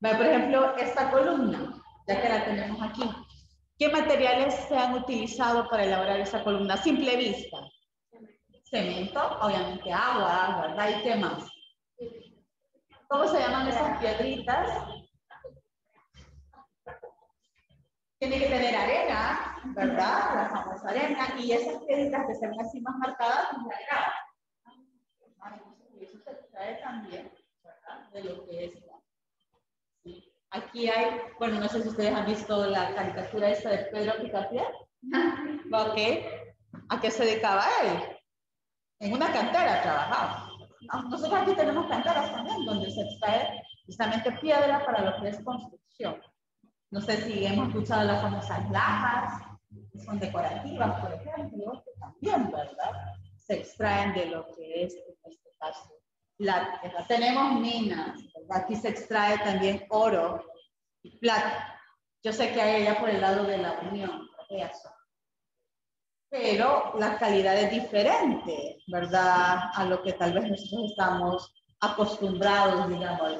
Por ejemplo, esta columna, ya que la tenemos aquí. ¿Qué materiales se han utilizado para elaborar esa columna? Simple vista. Cemento, obviamente agua, ¿verdad? ¿Y qué más? ¿Cómo se llaman esas piedritas? Tiene que tener arena, ¿verdad? La famosa arena. Y esas piedritas que se ven así más marcadas, pues la grava. Y eso se trae también, ¿verdad? De lo que es Aquí hay, bueno, no sé si ustedes han visto la caricatura esta de Pedro Picapié. (laughs) ¿Ok? ¿A qué se dedicaba él? En una cantera trabajaba. Nosotros aquí tenemos canteras también, donde se extrae justamente piedra para lo que es construcción. No sé si hemos escuchado las famosas lajas, que son decorativas, por ejemplo, que también, ¿verdad? Se extraen de lo que es, en este caso, la Tenemos minas, aquí se extrae también oro y plata. Yo sé que hay allá por el lado de la unión, eso. Pero la calidad es diferente, ¿verdad? A lo que tal vez nosotros estamos acostumbrados, digamos,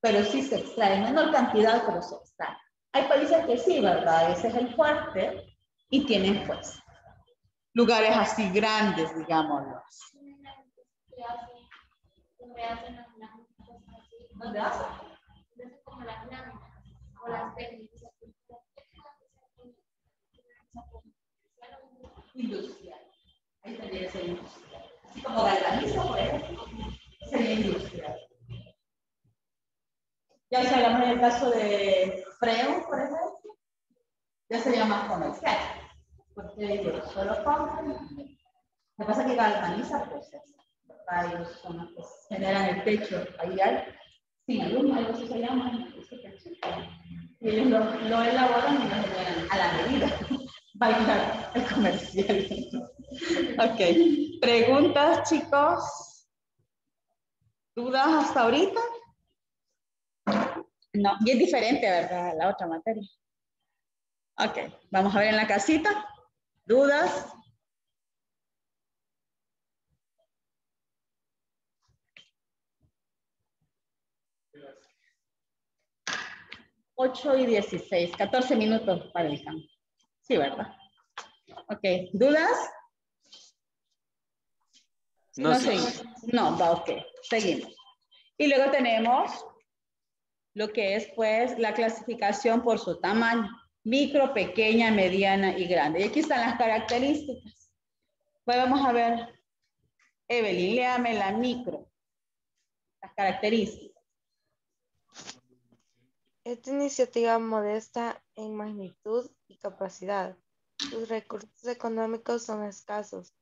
Pero sí se extrae, en menor cantidad, pero se extrae. Hay países que sí, ¿verdad? Ese es el fuerte y tienen pues lugares así grandes, digámoslo. ¿Dónde hacen? Como las láminas o las técnicas. Industrial. Ahí que ser industrial. Así como galvanizo, por ejemplo, sería industrial. Ya si hablamos en el caso de Freo, por ejemplo, ya sería más comercial. Porque ellos solo compran. Lo que pasa es que galvaniza, pues ellos son los que generan el techo. Ahí hay, sin alumno, algo así se llama, y ellos lo, lo, elaboran y lo generan a la medida. Bailar el comercial. ok. ¿Preguntas, chicos? ¿Dudas hasta ahorita? No, es diferente, ¿verdad? La otra materia. Ok, vamos a ver en la casita. ¿Dudas? 8 y 16, 14 minutos para el cambio. Sí, ¿verdad? Ok, ¿dudas?
No,
no seguimos. No, va, ok, seguimos. Y luego tenemos lo que es pues la clasificación por su tamaño, micro, pequeña, mediana y grande. Y aquí están las características. Pues vamos a ver, Evelyn, léame la micro, las características.
Esta iniciativa modesta en magnitud y capacidad. Sus recursos económicos son escasos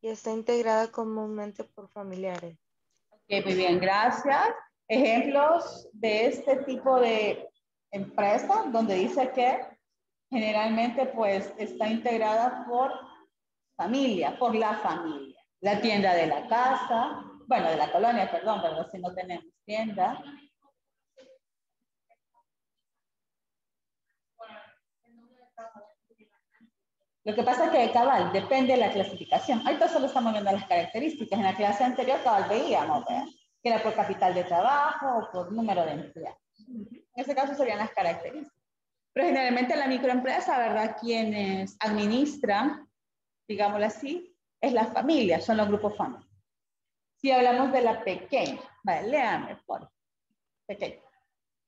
y está integrada comúnmente por familiares.
Ok, muy bien, gracias. Ejemplos de este tipo de empresa donde dice que generalmente pues está integrada por familia, por la familia. La tienda de la casa, bueno, de la colonia, perdón, ¿verdad? Si no tenemos tienda. Lo que pasa es que cabal depende de la clasificación. Ahorita solo estamos viendo las características. En la clase anterior cabal veíamos ¿verdad? que era por capital de trabajo o por número de empleados. En ese caso serían las características. Pero generalmente la microempresa, ¿verdad? Quienes administran, digámoslo así, es la familia, son los grupos familiares. Si hablamos de la pequeña, vale, léame, por pequeña.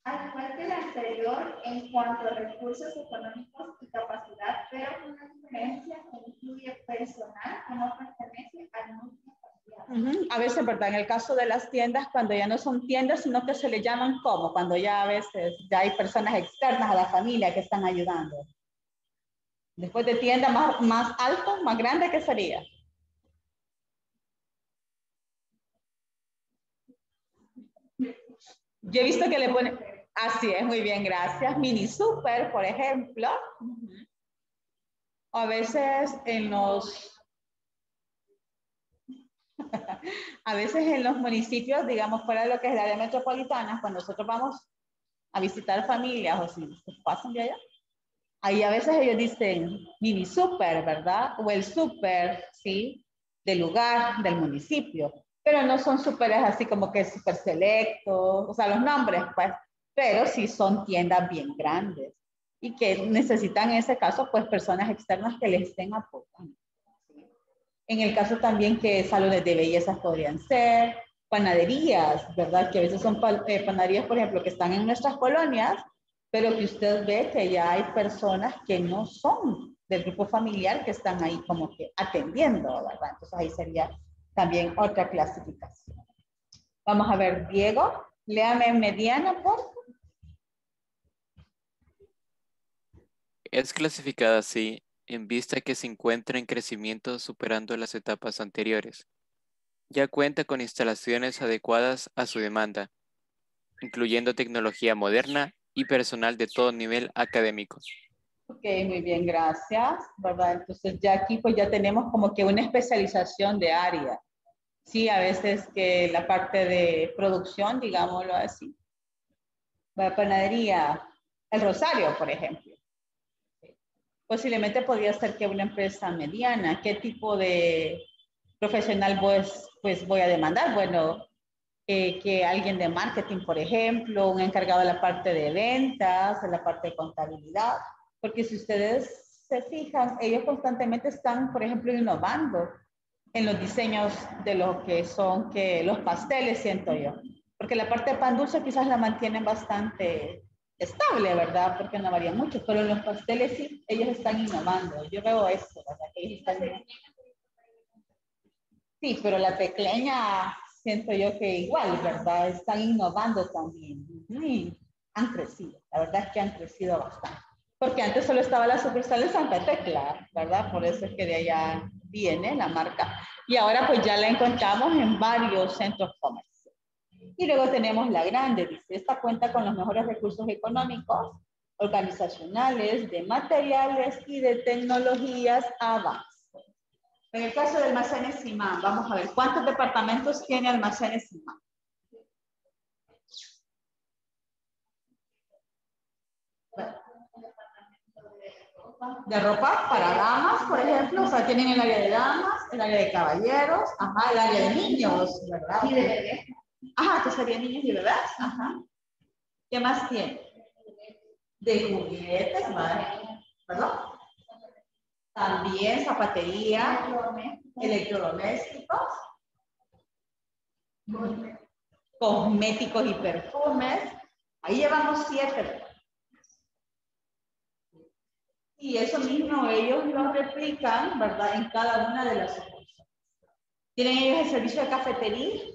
Al igual que la anterior, en cuanto a recursos económicos y capacidad, pero con una diferencia que incluye personal que no pertenece al núcleo.
A veces, ¿verdad? En el caso de las tiendas, cuando ya no son tiendas, sino que se le llaman como, cuando ya a veces ya hay personas externas a la familia que están ayudando. Después de tienda más, más alto, más grande, ¿qué sería? Yo he visto que le ponen, así es, muy bien, gracias. Mini super, por ejemplo. A veces en los (laughs) a veces en los municipios, digamos, fuera de lo que es el área metropolitana, cuando nosotros vamos a visitar familias o si pasan de allá, ahí a veces ellos dicen mini super, ¿verdad? O el super, ¿sí? Del lugar, del municipio. Pero no son superes así como que super selectos, o sea, los nombres, pues, pero sí son tiendas bien grandes y que necesitan en ese caso, pues, personas externas que les estén apoyando. En el caso también que salones de belleza podrían ser, panaderías, ¿verdad? Que a veces son eh, panaderías, por ejemplo, que están en nuestras colonias, pero que usted ve que ya hay personas que no son del grupo familiar que están ahí como que atendiendo, ¿verdad? Entonces ahí sería también otra clasificación. Vamos a ver, Diego, léame mediana, por favor.
Es clasificada así en vista que se encuentra en crecimiento superando las etapas anteriores. Ya cuenta con instalaciones adecuadas a su demanda, incluyendo tecnología moderna y personal de todo nivel académico.
Ok, muy bien, gracias. Entonces ya aquí pues ya tenemos como que una especialización de área. Sí, a veces que la parte de producción, digámoslo así. La panadería, el Rosario, por ejemplo. Posiblemente podría ser que una empresa mediana. ¿Qué tipo de profesional pues, pues voy a demandar? Bueno, eh, que alguien de marketing, por ejemplo, un encargado de la parte de ventas, de la parte de contabilidad, porque si ustedes se fijan, ellos constantemente están, por ejemplo, innovando en los diseños de lo que son que los pasteles, siento yo. Porque la parte de pan dulce quizás la mantienen bastante estable, ¿verdad? Porque no varía mucho, pero en los pasteles sí, ellos están innovando. Yo veo eso, ¿verdad? Ellos están Sí, pero la pequeña siento yo que igual, ¿verdad? Están innovando también. Han crecido, la verdad es que han crecido bastante. Porque antes solo estaba la sucursal de Santa Tecla, ¿verdad? Por eso es que de allá viene la marca. Y ahora pues ya la encontramos en varios centros comerciales. Y luego tenemos la grande, dice, esta cuenta con los mejores recursos económicos, organizacionales, de materiales y de tecnologías avanzadas. En el caso de almacenes Simán, vamos a ver, ¿cuántos departamentos tiene almacenes Simán? De ropa para damas, por ejemplo, o sea, tienen el área de damas, el área de caballeros, ajá, el área de niños, ¿verdad?
Y de.
Ajá, que serían niños y bebés, ajá. ¿Qué más tiene? De juguetes, ¿vale? ¿Perdón? También zapatería, electrodomésticos, cosméticos y perfumes. Ahí llevamos siete. Y eso mismo ellos lo replican, ¿verdad? En cada una de las. ¿Tienen ellos el servicio de cafetería?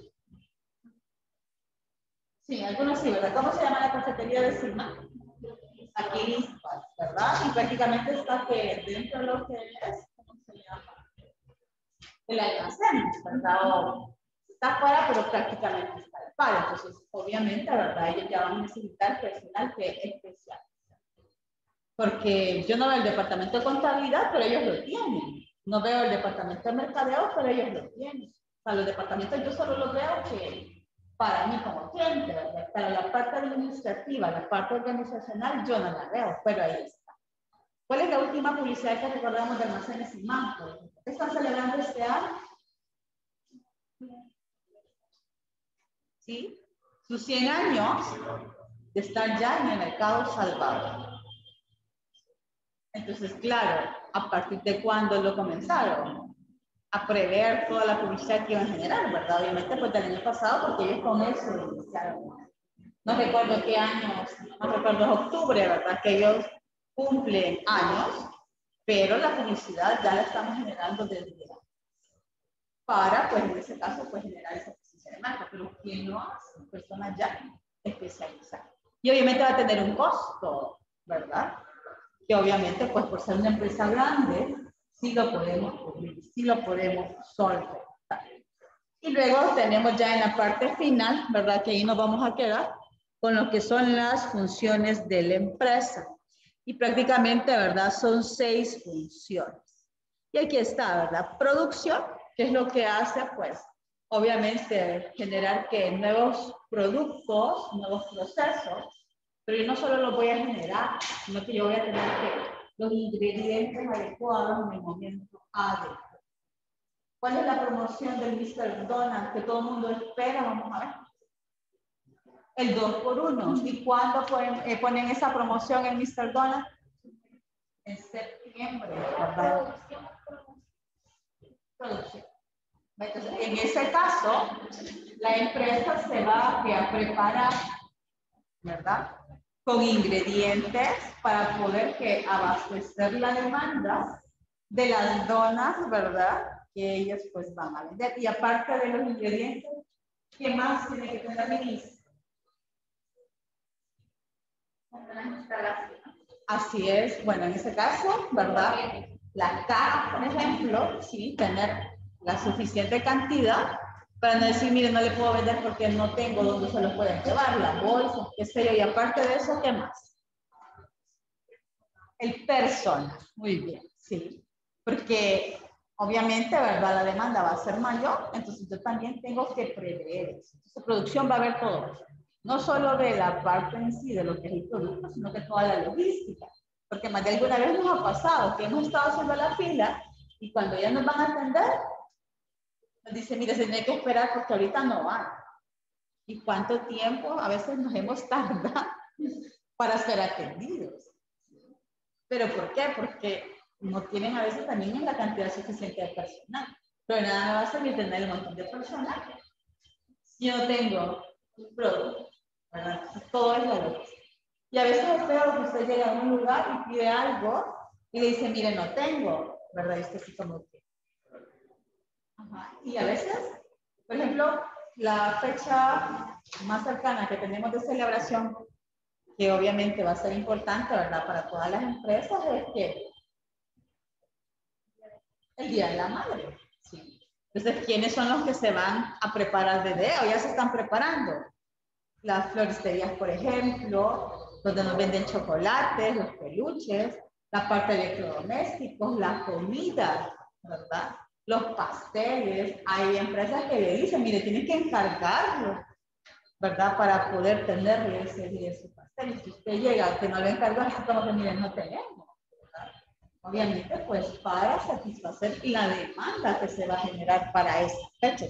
Sí, algunos sí, ¿verdad? ¿Cómo se llama la cafetería Sigma? Aquilispas, ¿verdad? Y prácticamente está que dentro de lo que es, ¿cómo se llama? El almacén, ¿verdad? O está afuera, pero prácticamente está al par. Entonces, obviamente, ¿verdad? Ellos ya van a necesitar personal que es especial. Porque yo no veo el departamento de contabilidad, pero ellos lo tienen. No veo el departamento de mercadeo, pero ellos lo tienen. O sea, los departamentos yo solo los veo que para mí como cliente, ¿verdad? Pero la parte administrativa, la parte organizacional, yo no la veo, pero ahí está. ¿Cuál es la última publicidad que recordamos de Almacenes y Manco? ¿Qué están celebrando este año? ¿Sí? Sus 100 años de estar ya en el mercado salvador. Entonces, claro, ¿a partir de cuándo lo comenzaron? A prever toda la publicidad que iban a generar, ¿verdad? Obviamente, pues del año pasado, porque ellos con eso iniciaron. No recuerdo qué años, no recuerdo, es octubre, ¿verdad? Que ellos cumplen años, pero la publicidad ya la estamos generando desde para, pues en ese caso, pues generar esa presencia de marca. Pero ¿quién lo hace? Personas ya especializadas. Y obviamente va a tener un costo, ¿verdad? que obviamente, pues por ser una empresa grande, sí lo podemos cubrir, sí lo podemos solventar. Y luego tenemos ya en la parte final, ¿verdad? Que ahí nos vamos a quedar con lo que son las funciones de la empresa. Y prácticamente, ¿verdad? Son seis funciones. Y aquí está, ¿verdad? Producción, que es lo que hace, pues, obviamente, generar que nuevos productos, nuevos procesos, pero yo no solo lo voy a generar, sino que yo voy a tener que los ingredientes adecuados en el momento adecuado. ¿Cuál es la promoción del Mr. Donald que todo el mundo espera? Vamos a ver. El 2 por 1 ¿Y cuándo ponen, eh, ponen esa promoción en Mr. Donald? En septiembre, ¿verdad? Entonces, en ese caso, la empresa se va a preparar, ¿verdad? Con ingredientes para poder que abastecer la demanda de las donas, ¿verdad? Que ellas pues van a vender. Y aparte de los ingredientes, ¿qué más tiene que tener ministro? Así es, bueno, en ese caso, ¿verdad? La caja, por ejemplo, sí, tener la suficiente cantidad para no decir, mire, no le puedo vender porque no tengo dónde se lo pueden llevar, la bolsa, qué sé yo, y aparte de eso, ¿qué más? El personal, muy bien, sí, porque obviamente, ¿verdad? La demanda va a ser mayor, entonces yo también tengo que prever eso. Entonces, producción va a ver todo eso. No solo de la parte en sí, de lo que es el producto, sino de toda la logística. Porque más de alguna vez nos ha pasado que hemos estado haciendo la fila y cuando ya nos van a atender, nos dice, mire, se tiene que esperar porque ahorita no van. ¿Y cuánto tiempo a veces nos hemos tardado (laughs) para ser atendidos? ¿Pero por qué? Porque no tienen a veces también la cantidad suficiente de personal. Pero nada me va a servir tener un montón de personal si yo tengo un producto, ¿verdad? Todo es la logística. Y a veces espero que usted llegue a un lugar y pide algo y le dice, mire, no tengo, ¿verdad? Y usted así como que, y a veces, por ejemplo, la fecha más cercana que tenemos de celebración, que obviamente va a ser importante, ¿verdad? Para todas las empresas, es que el Día de la Madre. ¿sí? Entonces, ¿quiénes son los que se van a preparar desde o ya se están preparando? Las floristerías, por ejemplo, donde nos venden chocolates, los peluches, la parte de electrodomésticos, la comida, ¿verdad? Los pasteles, hay empresas que le dicen, mire, tiene que encargarlo, ¿verdad? Para poder tenerle ese día su pastel. Y si usted llega que no lo encargó, así como que, mire, no tenemos. ¿verdad? Obviamente, pues para satisfacer la demanda que se va a generar para esa fecha.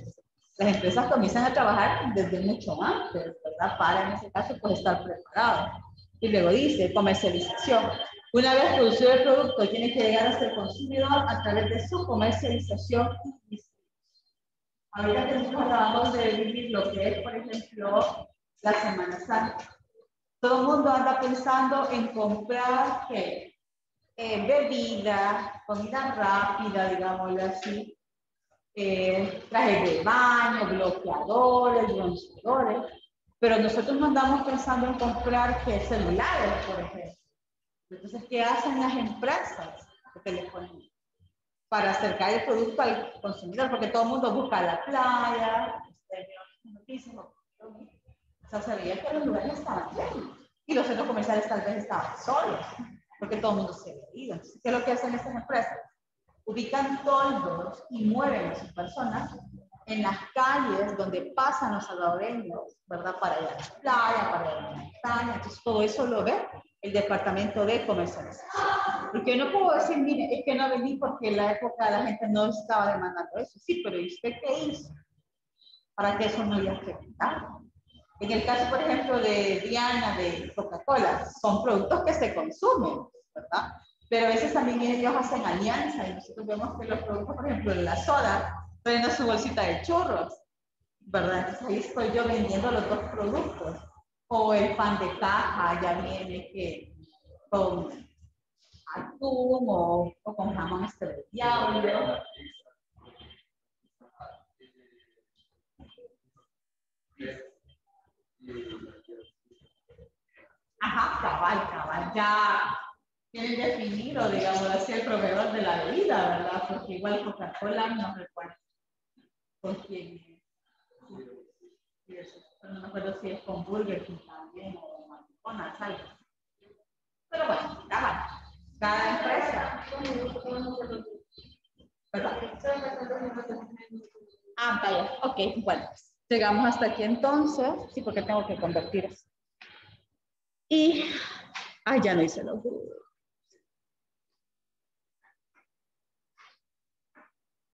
Las empresas comienzan a trabajar desde mucho antes, ¿verdad? Para en ese caso, pues estar preparados. Y luego dice comercialización. Una vez producido el producto, tiene que llegar hasta el consumidor a través de su comercialización y distribución. Ahorita que nosotros de vivir lo que es, por ejemplo, la Semana Santa. Todo el mundo anda pensando en comprar ¿qué? Eh, bebida, comida rápida, digámoslo así, eh, trajes de baño, bloqueadores, bronceadores. Pero nosotros no andamos pensando en comprar ¿qué? celulares, por ejemplo. Entonces, ¿qué hacen las empresas de telefonía? Para acercar el producto al consumidor, porque todo el mundo busca la playa, noticias, o sea, se veía que los lugares estaban llenos y los centros comerciales tal vez estaban solos, porque todo el mundo se había ido. ¿qué es lo que hacen estas empresas? Ubican toldos y mueven a sus personas en las calles donde pasan los salvadoreños, ¿verdad? Para ir a la playa, para ir a la montaña. Entonces, todo eso lo ve el departamento de comercialización. Porque yo no puedo decir, mire, es que no vení porque en la época la gente no estaba demandando eso. Sí, pero ¿y usted qué hizo? Para que eso no haya afectado. En el caso, por ejemplo, de Diana, de Coca-Cola, son productos que se consumen, ¿verdad? Pero a veces también ellos hacen alianza y nosotros vemos que los productos, por ejemplo, de la soda, traen su bolsita de churros, ¿verdad? Entonces ahí estoy yo vendiendo los dos productos. O el pan de caja ya viene que con atún o, o con jamón estrellado. Ajá, cabal, cabal, ya tienen definido, digamos así, el proveedor de la bebida, ¿verdad? Porque igual Coca-Cola no recuerdo con quién es. No me acuerdo si es con Burger King también o McDonald's. Pero bueno, cabal, cada empresa. ¿Verdad? Ah, vaya, ok, bueno. Llegamos hasta aquí entonces, sí, porque tengo que convertir eso. Y, ah, ya no hice los